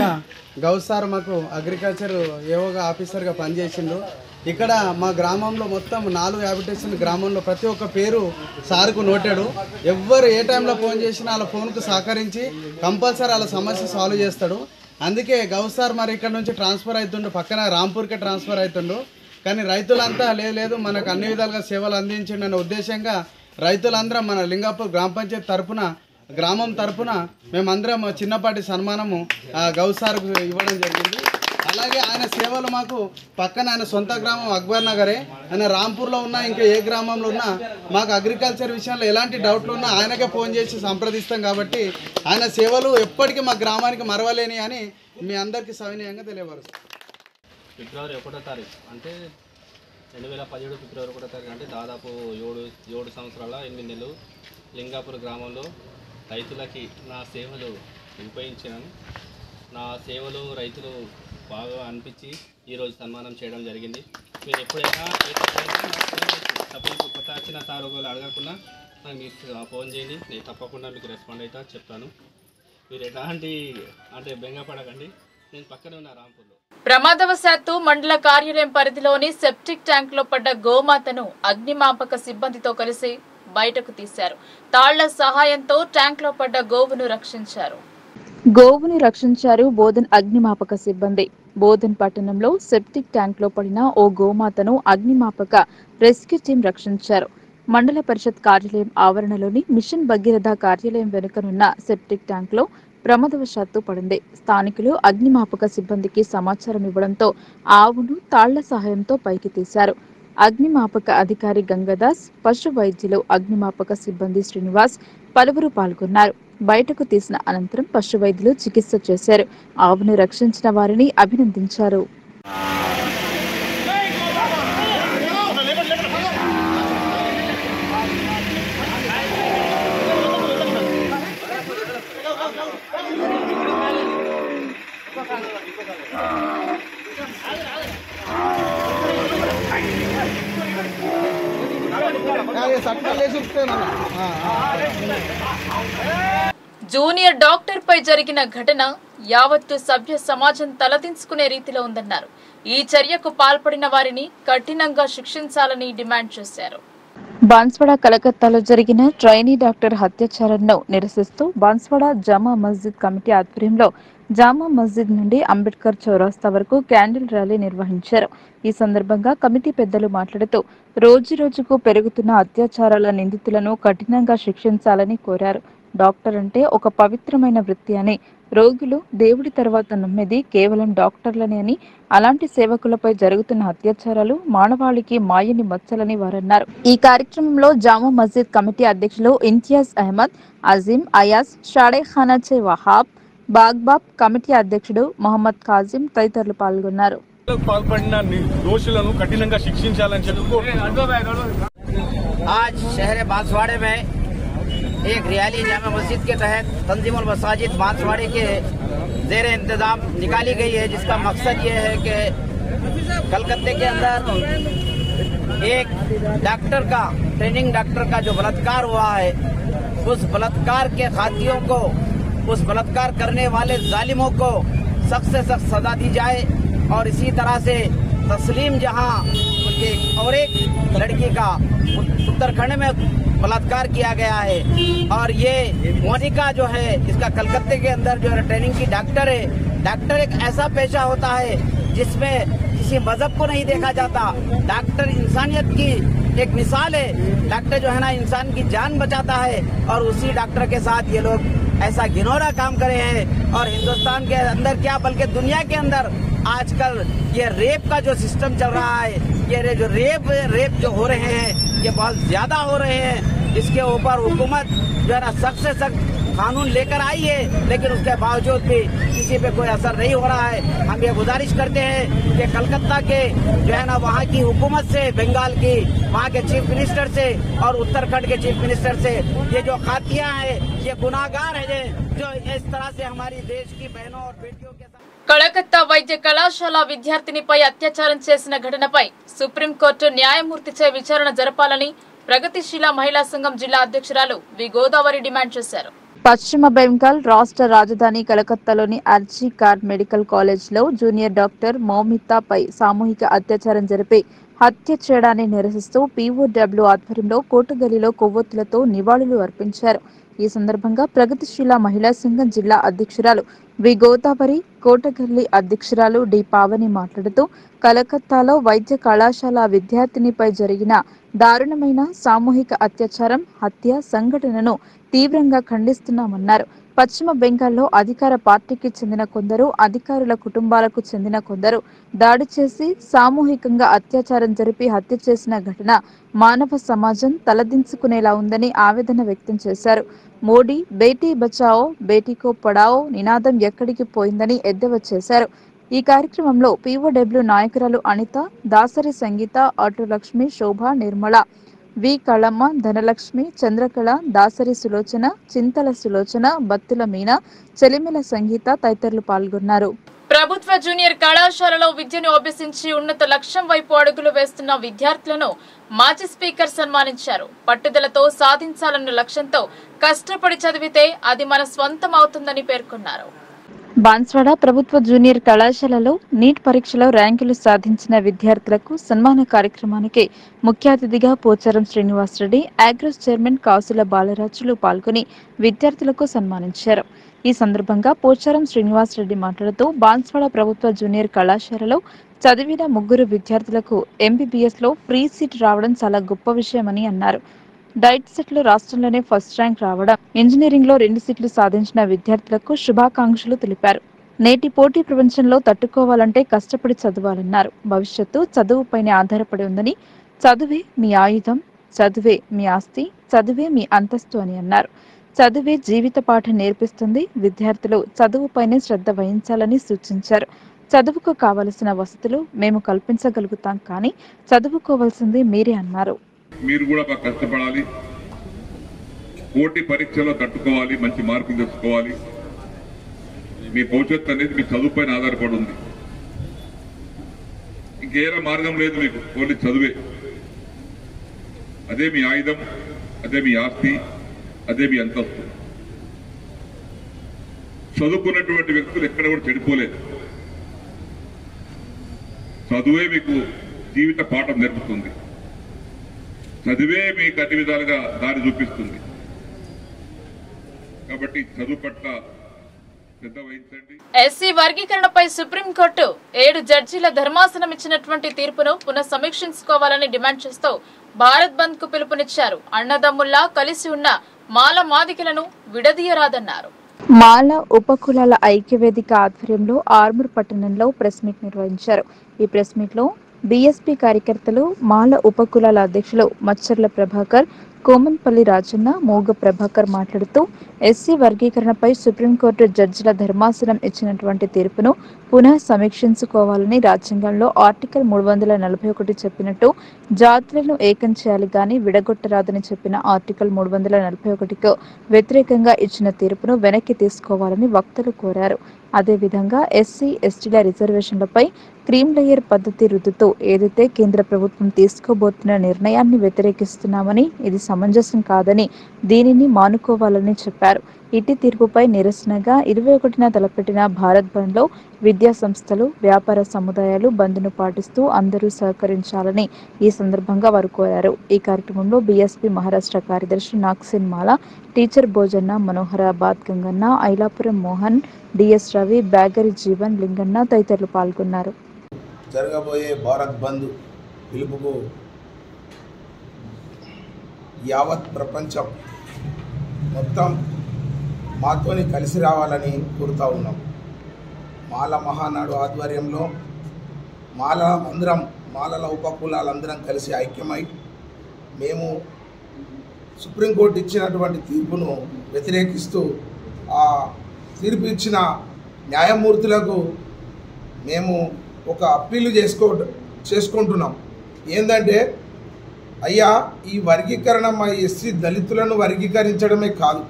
గా గౌస్ సార్ మాకు అగ్రికల్చర్ ఏవోగా ఆఫీసర్గా పనిచేసిండు. ఇక్కడ మా గ్రామంలో మొత్తం నాలుగు హ్యాబిటేషన్ గ్రామంలో ప్రతి ఒక్క పేరు సార్కు నోటాడు. ఎవ్వరు ఏ టైంలో ఫోన్ చేసినా వాళ్ళ ఫోన్కు సహకరించి కంపల్సరీ వాళ్ళ సమస్య సాల్వ్ చేస్తాడు. అందుకే గౌస్ సార్ మరి ఇక్కడ నుంచి ట్రాన్స్ఫర్ అవుతుండు పక్కన రాంపూర్కే ట్రాన్స్ఫర్ అవుతుండు కానీ రైతులంతా లేదు లేదు మనకు అన్ని విధాలుగా సేవలు అందించండి అనే ఉద్దేశంగా రైతులందరం మన లింగాపూర్ గ్రామ పంచాయతీ తరపున గ్రామం తరపున మేమందరం చిన్నపాటి సన్మానము గౌసార్కు ఇవ్వడం జరిగింది. అలాగే ఆయన సేవలు మాకు పక్కన ఆయన సొంత గ్రామం అక్బర్ నగరే ఆయన రాంపూర్లో ఉన్నా ఇంకా ఏ గ్రామంలో ఉన్నా మాకు అగ్రికల్చర్ విషయంలో ఎలాంటి డౌట్లు ఉన్నా ఆయనకే ఫోన్ చేసి సంప్రదిస్తాం కాబట్టి ఆయన సేవలు ఎప్పటికీ మా గ్రామానికి మరవలేని అని మీ అందరికీ సవినయంగా తెలియపరుస్తాం. ఫిబ్రవరి ఒకటో తారీఖు. అంటే రెండు వేల పదిహేడు ఫిబ్రవరి ఒకటో తారీఖు అంటే దాదాపు ఏడు ఏడు సంవత్సరాల ఎనిమిది నెలలు లింగాపూర్ గ్రామంలో రైతులకి నా సేవలు ఉపయోగించాను నా సేవలు రైతులు బాగా అనిపించి ఈరోజు సన్మానం చేయడం జరిగింది. మీరు ఎప్పుడైనా కొత్త వచ్చిన సార్ ఒకవేళ అడగకుండా నాకు మీకు ఫోన్ చేయండి. నేను తప్పకుండా మీకు రెస్పాండ్ అవుతా చెప్తాను. మీరు ఎలాంటి అంటే బెంగపడకండి. నేను పక్కనే ఉన్న రాంపూర్లో. ప్రమాదవశాత్తు మండల కార్యాలయం పరిధిలోని సెప్టిక్ ట్యాంక్లో పడ్డ గోమాతను అగ్నిమాపక సిబ్బందితో కలిసి బయటకు తీశారు. తాళ్ళ సహాయంతో ట్యాంక్లో పడ్డ గోవును రక్షించారు. గోవుని రక్షించారు బోధన్ అగ్నిమాపక సిబ్బంది. బోధన్ పట్టణంలో సెప్టిక్ ట్యాంక్లో పడిన ఓ గోమాతను అగ్నిమాపక రెస్క్యూ టీం రక్షించారు. మండల పరిషత్ కార్యాలయం ఆవరణలోని మిషన్ భగీరథ కార్యాలయం వెనుకనున్న సెప్టిక్ ట్యాంక్లో ప్రమాదవశాత్తు పడింది. స్థానికులు అగ్నిమాపక సిబ్బందికి సమాచారం ఇవ్వడంతో ఆవును తాళ్ళ సహాయంతో పైకి తీశారు. అగ్నిమాపక అధికారి గంగదాస్ పశు వైద్యులు అగ్నిమాపక సిబ్బంది శ్రీనివాస్ పలువురు పాల్గొన్నారు. బయటకు తీసిన అనంతరం పశు వైద్యులు చికిత్స చేశారు. ఆవును రక్షించిన వారిని అభినందించారు. జూనియర్ డాక్టర్ పై జరిగిన ఘటన యావత్తు సభ్య సమాజం తలదించుకునే రీతిలో ఉందన్నారు. ఈ చర్యకు పాల్పడిన వారిని కఠినంగా శిక్షించాలని డిమాండ్ చేశారు. బాన్స్వాడ కలకత్తాలో జరిగిన ట్రైనీ డాక్టర్ హత్యాచారంను నిరసిస్తూ బాన్స్వాడ జమా మస్జిద్ కమిటీ ఆధ్వర్యంలో జామా మస్జిద్ నుండి అంబేద్కర్ చౌరాస్తా వరకు క్యాండిల్ ర్యాలీ నిర్వహించారు. ఈ సందర్భంగా కమిటీ పెద్దలు మాట్లాడుతూ రోజు రోజుకు పెరుగుతున్న అత్యాచారాల నిందితులను కఠినంగా శిక్షించాలని కోరారు. డాక్టర్ అంటే ఒక పవిత్రమైన వృత్తి అని రోగులు దేవుడి తర్వాత నమ్మేది కేవలం డాక్టర్లని అని అలాంటి సేవకులపై జరుగుతున్న అత్యాచారాలు మానవాళికి మాయని మచ్చలని వారన్నారు. ఈ కార్యక్రమంలో జామా మస్జిద్ కమిటీ అధ్యక్షులు ఇంతియాజ్ అహ్మద్ అజీం అయాజ్ షాడే ఖానాచే వహాబ్ బాగ్బాబ్ కమిటీ అధ్యక్షుడు మొహమ్మద్ కాజిం తదితరులు పాల్గొన్నారు పాల్పడిన ని- దోషులను కఠినంగా శిక్షించాలని చెప్పి आज शहर बांसवाड़े में एक रियाली जामा मस्जिद के तहत तंजीमुल मसाजिद बांसवाड़े के जेर इंतजाम निकाली गई है जिसका मकसद ये है कि कलकत्ते के अंदर एक डॉक्टर का ट्रेनिंग डॉक्टर का जो बलात्कार हुआ है उस बलात्कार के खातियों को उस बलात्कार करने वाले जालिमों को सख्त से सख्त सजा दी जाए और इसी तरह से तस्लीम जहाँ उनके और एक लड़की का उत्तराखंड में बलात्कार किया गया है। और ये मोनिका जो है, इसका कलकत्ते के अंदर जो है ट्रेनिंग की डॉक्टर है। डॉक्टर एक ऐसा पेशा होता है जिसमें किसी मज़हब को नहीं देखा जाता। डॉक्टर इंसानियत की एक मिसाल है। डॉक्टर जो है ना, इंसान की जान बचाता है और उसी डॉक्टर के साथ ये लोग ऐसा घिनौना काम करे हैं और हिंदुस्तान के अंदर क्या, बल्कि दुनिया के अंदर आजकल ये रेप का जो सिस्टम चल रहा है, ये जो रेप रेप जो हो रहे हैं, ये बहुत ज़्यादा हो रहे हैं। इसके ऊपर हुकूमत जो है ना सख्त से सख्त कानून लेकर आई है लेकिन उसके बावजूद भी किसी पे कोई असर नहीं हो रहा है हम ये गुजारिश करते हैं कि कलकत्ता के जो है ना वहाँ की हुकूमत से बंगाल की वहाँ के चीफ मिनिस्टर से और उत्तराखंड के चीफ मिनिस्टर से ये जो खातियाँ हैं ये गुनाहगार है जो इस तरह से हमारी देश की बहनों और बेटियों के साथ కలకత్తా వైద్య కళాశాల విద్యార్థినిపై అత్యాచారం చేసిన ఘటనపై సుప్రీంకోర్టు న్యాయమూర్తిచే విచారణ జరపాలని ప్రగతిశీల మహిళా సంఘం జిల్లా అధ్యక్షురాలు వి గోదావరి డిమాండ్ చేశారు పశ్చిమ బెంగాల్ రాష్ట్ర రాజధాని కలకత్తాలోని అర్జీ కార్డ్ మెడికల్ కాలేజ్లో జూనియర్ డాక్టర్ మౌమితాపై సామూహిక అత్యాచారం జరిపి హత్య చేయడాన్ని నిరసిస్తూ పీఓడబ్ల్యూ ఆధ్వర్యంలో కోటగలిలో కొవ్వొత్తులతో నివాళులు అర్పించారు. ఈ సందర్భంగా ప్రగతిశీల మహిళా సంఘం జిల్లా అధ్యక్షురాలు వి. గోదావరి కోటగల్లి అధ్యక్షురాలు డి. పావని మాట్లాడుతూ కలకత్తాలో వైద్య కళాశాల విద్యార్థినిపై జరిగిన దారుణమైన సామూహిక అత్యాచారం హత్య సంఘటనను తీవ్రంగా ఖండిస్తున్నామన్నారు. పశ్చిమ బెంగాల్లో అధికార పార్టీకి చెందిన కొందరు అధికారుల కుటుంబాలకు చెందిన కొందరు దాడి చేసి సామూహికంగా అత్యాచారం జరిపి హత్య చేసిన ఘటన మానవ సమాజం తలదించుకునేలా ఉందని ఆవేదన వ్యక్తం చేశారు. మోడీ బేటీ బచావో బేటీకో పడావో నినాదం ఎక్కడికి పోయిందని ఎద్దేవా చేశారు. ఈ కార్యక్రమంలో పీఓడబ్ల్యూ నాయకురాలు అనిత దాసరి సంగీత ఆటో లక్ష్మి శోభ నిర్మల వి కళమ్మ ధనలక్ష్మి చంద్రకళ దాసరి సులోచన చింతల సులోచన బత్తుల మీన చెలిమిల సంగీత తదితరులు పాల్గొన్నారు. ప్రభుత్వ జూనియర్ కళాశాలలో విద్యను అభ్యసించి ఉన్నత లక్ష్యం వైపు అడుగులు వేస్తున్న విద్యార్థులను మాజీ స్పీకర్ సన్మానించారు. పట్టుదలతో సాధించాలన్న లక్ష్యంతో కష్టపడి చదివితే అది మన స్వంతం అవుతుందని పేర్కొన్నారు. బాన్స్వాడ ప్రభుత్వ జూనియర్ కళాశాలలో నీట్ పరీక్షలో ర్యాంకులు సాధించిన విద్యార్థులకు సన్మాన కార్యక్రమానికి ముఖ్య అతిథిగా పోచారం శ్రీనివాసరెడ్డి ఆగ్రోస్ చైర్మన్ కాసుల బాలరాజులు పాల్గొని విద్యార్థులకు సన్మానించారు. ఈ సందర్భంగా పోచారం శ్రీనివాసరెడ్డి మాట్లాడుతూ బాన్స్వాడ ప్రభుత్వ జూనియర్ కళాశాలలో చదివిన ముగ్గురు విద్యార్థులకు ఎంబీబీఎస్లో ఫ్రీ సీట్ రావడం చాలా గొప్ప విషయమని అన్నారు. డైట్ సెట్లు రాష్ట్రంలోనే ఫస్ట్ ర్యాంక్ రావడం ఇంజనీరింగ్లో రెండు సీట్లు సాధించిన విద్యార్థులకు శుభాకాంక్షలు తెలిపారు. నేటి పోటీ ప్రపంచంలో తట్టుకోవాలంటే కష్టపడి చదవాలన్నారు. భవిష్యత్తు చదువుపైనే ఆధారపడి ఉందని చదువే మీ ఆయుధం చదువే మీ ఆస్తి చదువే మీ అంతస్తు అని అన్నారు. చదువే జీవిత పాఠం నేర్పిస్తుంది విద్యార్థులు చదువుపైనే శ్రద్ధ వహించాలని సూచించారు. చదువుకు కావలసిన వసతులు మేము కల్పించగలుగుతాం కానీ చదువుకోవాల్సింది మీరే అన్నారు. మీరు కూడా బాగా కష్టపడాలి. పోటీ పరీక్షలో తట్టుకోవాలి మంచి మార్కులు తెచ్చుకోవాలి. మీ భవిష్యత్తు అనేది మీ చదువు పైన ఆధారపడి ఉంది. ఇంకేరా మార్గం లేదు మీకు ఓన్లీ చదువే. అదే మీ ఆయుధం అదే మీ ఆస్తి అదే మీ అంతస్తు. చదువుకున్నటువంటి వ్యక్తులు ఎక్కడ కూడా చెడిపోలేదు. చదువే మీకు జీవిత పాఠం నేర్పుతుంది. చదివే మీకు అన్ని విధాలుగా దారి చూపిస్తుంది. కాబట్టి చదువు పట్ల ఎస్సీ వర్గీకరణపై సుప్రీంకోర్టు ఏడు జడ్జీల ధర్మాసనం ఇచ్చినటువంటి తీర్పును పునఃసమీక్షించుకోవాలని డిమాండ్ చేస్తూ భారత్ బంద్కు పిలుపునిచ్చారు. అన్నదమ్ముల్లా కలిసి ఉన్న మాల మాదికలను విడదీయరాదన్నారు. మాల ఉపకులాల ఐక్యవేదిక ఆధ్వర్యంలో ఆర్మూర్ పట్టణంలో ప్రెస్ మీట్ నిర్వహించారు. ఈ ప్రెస్ మీట్లో బీఎస్పీ కార్యకర్తలు మాల ఉపకులాల అధ్యక్షులు మచ్చర్ల ప్రభాకర్ కోమన్పల్లి రాజన్న మోగ ప్రభాకర్ మాట్లాడుతూ ఎస్సీ వర్గీకరణపై సుప్రీంకోర్టు జడ్జిల ధర్మాసనం ఇచ్చినటువంటి తీర్పును పునః సమీక్షించుకోవాలని రాజ్యాంగంలో ఆర్టికల్ మూడు వందల నలభై ఒకటి చెప్పినట్టు జాతులను ఏకం చేయాలి కానీ విడగొట్టరాదని చెప్పిన ఆర్టికల్ మూడు వందల నలభై ఒకటికు వ్యతిరేకంగా ఇచ్చిన తీర్పును వెనక్కి తీసుకోవాలని వక్తలు కోరారు. అదేవిధంగా ఎస్సీ ఎస్టీల రిజర్వేషన్లపై క్రీమ్ లేయర్ పద్ధతి రుద్దుతో ఏదైతే కేంద్ర ప్రభుత్వం తీసుకోబోతున్న నిర్ణయాన్ని వ్యతిరేకిస్తున్నామని ఇది సమంజసం కాదని దీనిని మానుకోవాలని చెప్పారు. ఇటీ తీర్పుపై నిరసనగా ఇరవై ఒకటిన తలపెట్టిన భారత్ బంద్లో విద్యా సంస్థలు వ్యాపార సముదాయాలు బంద్ను పాటిస్తూ అందరూ సహకరించాలని ఈ సందర్భంగా వారు కోరారు. ఈ కార్యక్రమంలో బీఎస్పీ మహారాష్ట్ర కార్యదర్శి నాగ్సేన్ మాల టీచర్ భోజన్న మనోహరాబాద్ గంగన్న ఐలాపురం మోహన్ డిఎస్ రవి బ్యాగరి జీవన్ లింగన్న తదితరులు పాల్గొన్నారు. జరగబోయే భారత్ బంద్ పిలుపుకు యావత్ ప్రపంచం మొత్తం మాతోని కలిసి రావాలని కోరుతా ఉన్నాం. మాల మహానాడు ఆధ్వర్యంలో మాల అందరం మాలల ఉపకులాలందరం కలిసి ఐక్యమై మేము సుప్రీంకోర్టు ఇచ్చినటువంటి తీర్పును వ్యతిరేకిస్తూ ఆ తీర్పు ఇచ్చిన న్యాయమూర్తులకు మేము ఒక అప్పీలు చేసుకో చేసుకుంటున్నాం. ఏంటంటే అయ్యా ఈ వర్గీకరణ మా ఎస్సీ దళితులను వర్గీకరించడమే కాదు.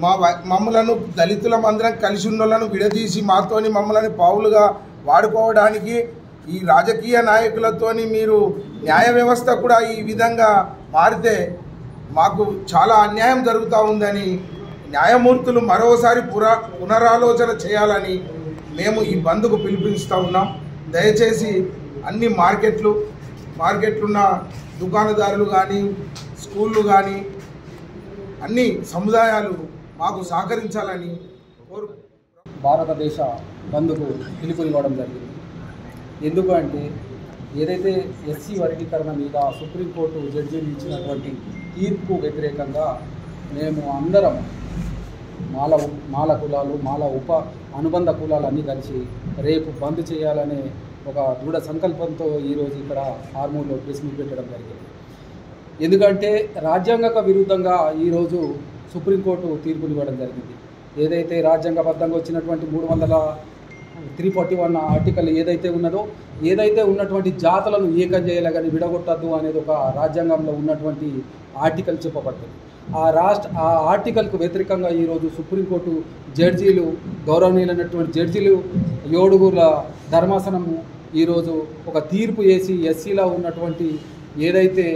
మా వ- మమ్మలను దళితుల అందరం కలిసి ఉన్నలను విడదీసి మాతోని మమ్మల్ని పావులుగా వాడుకోవడానికి ఈ రాజకీయ నాయకులతోని మీరు న్యాయ వ్యవస్థ కూడా ఈ విధంగా మారితే మాకు చాలా అన్యాయం జరుగుతూ ఉందని న్యాయమూర్తులు మరోసారి పురా పునరాలోచన చేయాలని మేము ఈ బంద్కు పిలిపిస్తూ ఉన్నాం. దయచేసి అన్ని మార్కెట్లు మార్కెట్లున్న దుకాణదారులు కానీ స్కూళ్ళు కానీ అన్ని సముదాయాలు మాకు సహకరించాలని కోరు భారతదేశ బంధుకు పిలుపునివ్వడం జరిగింది. ఎందుకు అంటే ఏదైతే ఎస్సీ వర్గీకరణ మీద సుప్రీంకోర్టు జడ్జీలు ఇచ్చినటువంటి తీర్పు వ్యతిరేకంగా మేము అందరం మాల మాల కులాలు మాల ఉప అనుబంధ కులాలన్నీ కలిసి రేపు బంద్ చేయాలనే ఒక దృఢ సంకల్పంతో ఈరోజు ఇక్కడ హార్మోన్లో ప్రెస్ మీట్ పెట్టడం జరిగింది. ఎందుకంటే రాజ్యాంగక విరుద్ధంగా ఈరోజు సుప్రీంకోర్టు తీర్పునివ్వడం జరిగింది. ఏదైతే రాజ్యాంగబద్ధంగా వచ్చినటువంటి మూడు వందల త్రీ ఫార్టీ వన్ ఆర్టికల్ ఏదైతే ఉన్నదో ఏదైతే ఉన్నటువంటి జాతులను ఏకం చేయలేగని విడగొట్టద్దు అనేది ఒక రాజ్యాంగంలో ఉన్నటువంటి ఆర్టికల్ చెప్పబడుతుంది. ఆ రాష్ట్ర ఆ ఆర్టికల్కు వ్యతిరేకంగా ఈరోజు సుప్రీంకోర్టు జడ్జీలు గౌరవనీయులైనటువంటి జడ్జీలు ఏడుగురుల ధర్మాసనము ఈరోజు ఒక తీర్పు వేసి ఎస్సీలో ఉన్నటువంటి ఏదైతే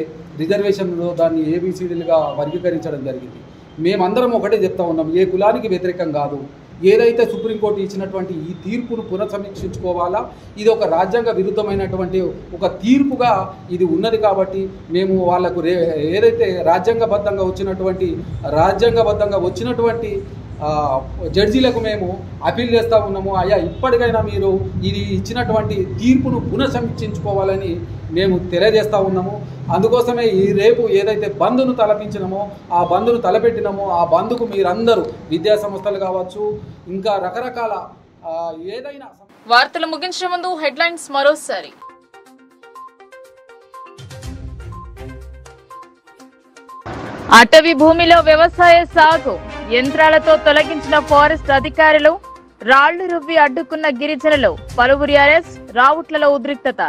రిజర్వేషన్ ఉందో దాన్ని ఏబీసీడీలుగా వర్గీకరించడం జరిగింది. మేమందరం ఒకటే చెప్తా ఉన్నాం ఏ కులానికి వ్యతిరేకం కాదు. ఏదైతే సుప్రీంకోర్టు ఇచ్చినటువంటి ఈ తీర్పును పునఃసమీక్షించుకోవాలా ఇది ఒక రాజ్యాంగ విరుద్ధమైనటువంటి ఒక తీర్పుగా ఇది ఉన్నది కాబట్టి మేము వాళ్ళకు ఏదైతే రాజ్యాంగబద్ధంగా వచ్చినటువంటి రాజ్యాంగబద్ధంగా వచ్చినటువంటి జడ్జీలకు మేము అపీల్ చేస్తూ ఉన్నాము. అయ్యా ఇప్పటికైనా మీరు ఇది ఇచ్చినటువంటి తీర్పును పునఃసమీక్షించుకోవాలని మేము తెలియజేస్తూ ఉన్నాము. అందుకోసమే ఈ రేపు ఏదైతే బంద్ను తలపించినామో ఆ బంద్ను తలపెట్టినామో ఆ బంద్కు మీరందరూ విద్యా సంస్థలు కావచ్చు ఇంకా రకరకాల ఏదైనా వార్తలు ముగించే ముందు హెడ్లైన్స్ మరోసారి. అటవీ భూమిలో వ్యవసాయ సాగు యంత్రాలతో తొలగించిన ఫారెస్ట్ అధికారులు రాళ్ళు రువ్వి అడ్డుకున్న గిరిజనులు పలువురి అరెస్ట్ రావుట్లలో ఉద్రిక్తత.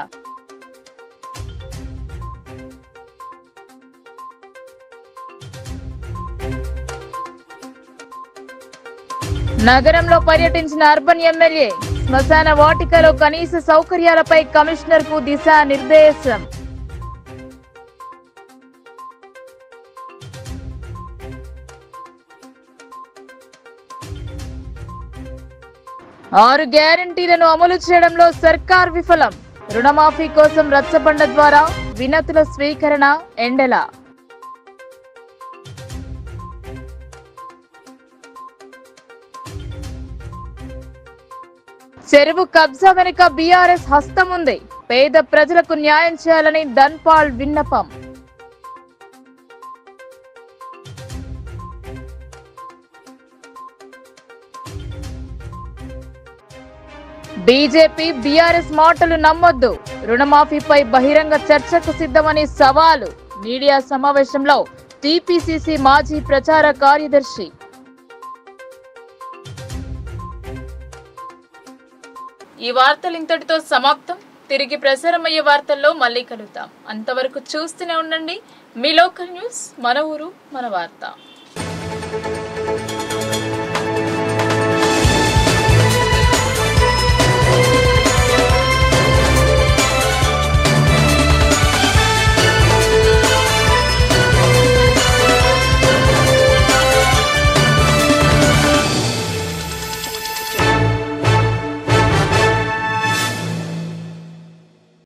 నగరంలో పర్యటించిన అర్బన్ ఎమ్మెల్యే శ్మశాన వాటికలో కనీస సౌకర్యాలపై కమిషనర్కు దిశా నిర్దేశం ఆరు గ్యారంటీలను అమలు చేయడంలో సర్కార్ విఫలం. రుణమాఫీ కోసం రచ్చబండ ద్వారా వినతుల స్వీకరణ ఎండల? చెరువు కబ్జా వెనుక బీఆర్ఎస్ హస్తం ఉంది పేద ప్రజలకు న్యాయం చేయాలని ధన్పాల్ విన్నపం. బీజేపీ బీఆర్ఎస్ మాటలు నమ్మొద్దు. రుణమాఫీపై బహిరంగ చర్చకు సిద్ధమని సవాలు. మీడియా సమావేశంలో టీపీసీసీ మాజీ ప్రచార కార్యదర్శి. ఈ వార్తలు ఇంతటితో సమాప్తం. తిరిగి ప్రసారమయ్యే వార్తల్లో మళ్ళీ కలుద్దాం. అంతవరకు చూస్తూనే ఉండండి. మీ లోకల్ న్యూస్ మన ఊరు మన వార్త.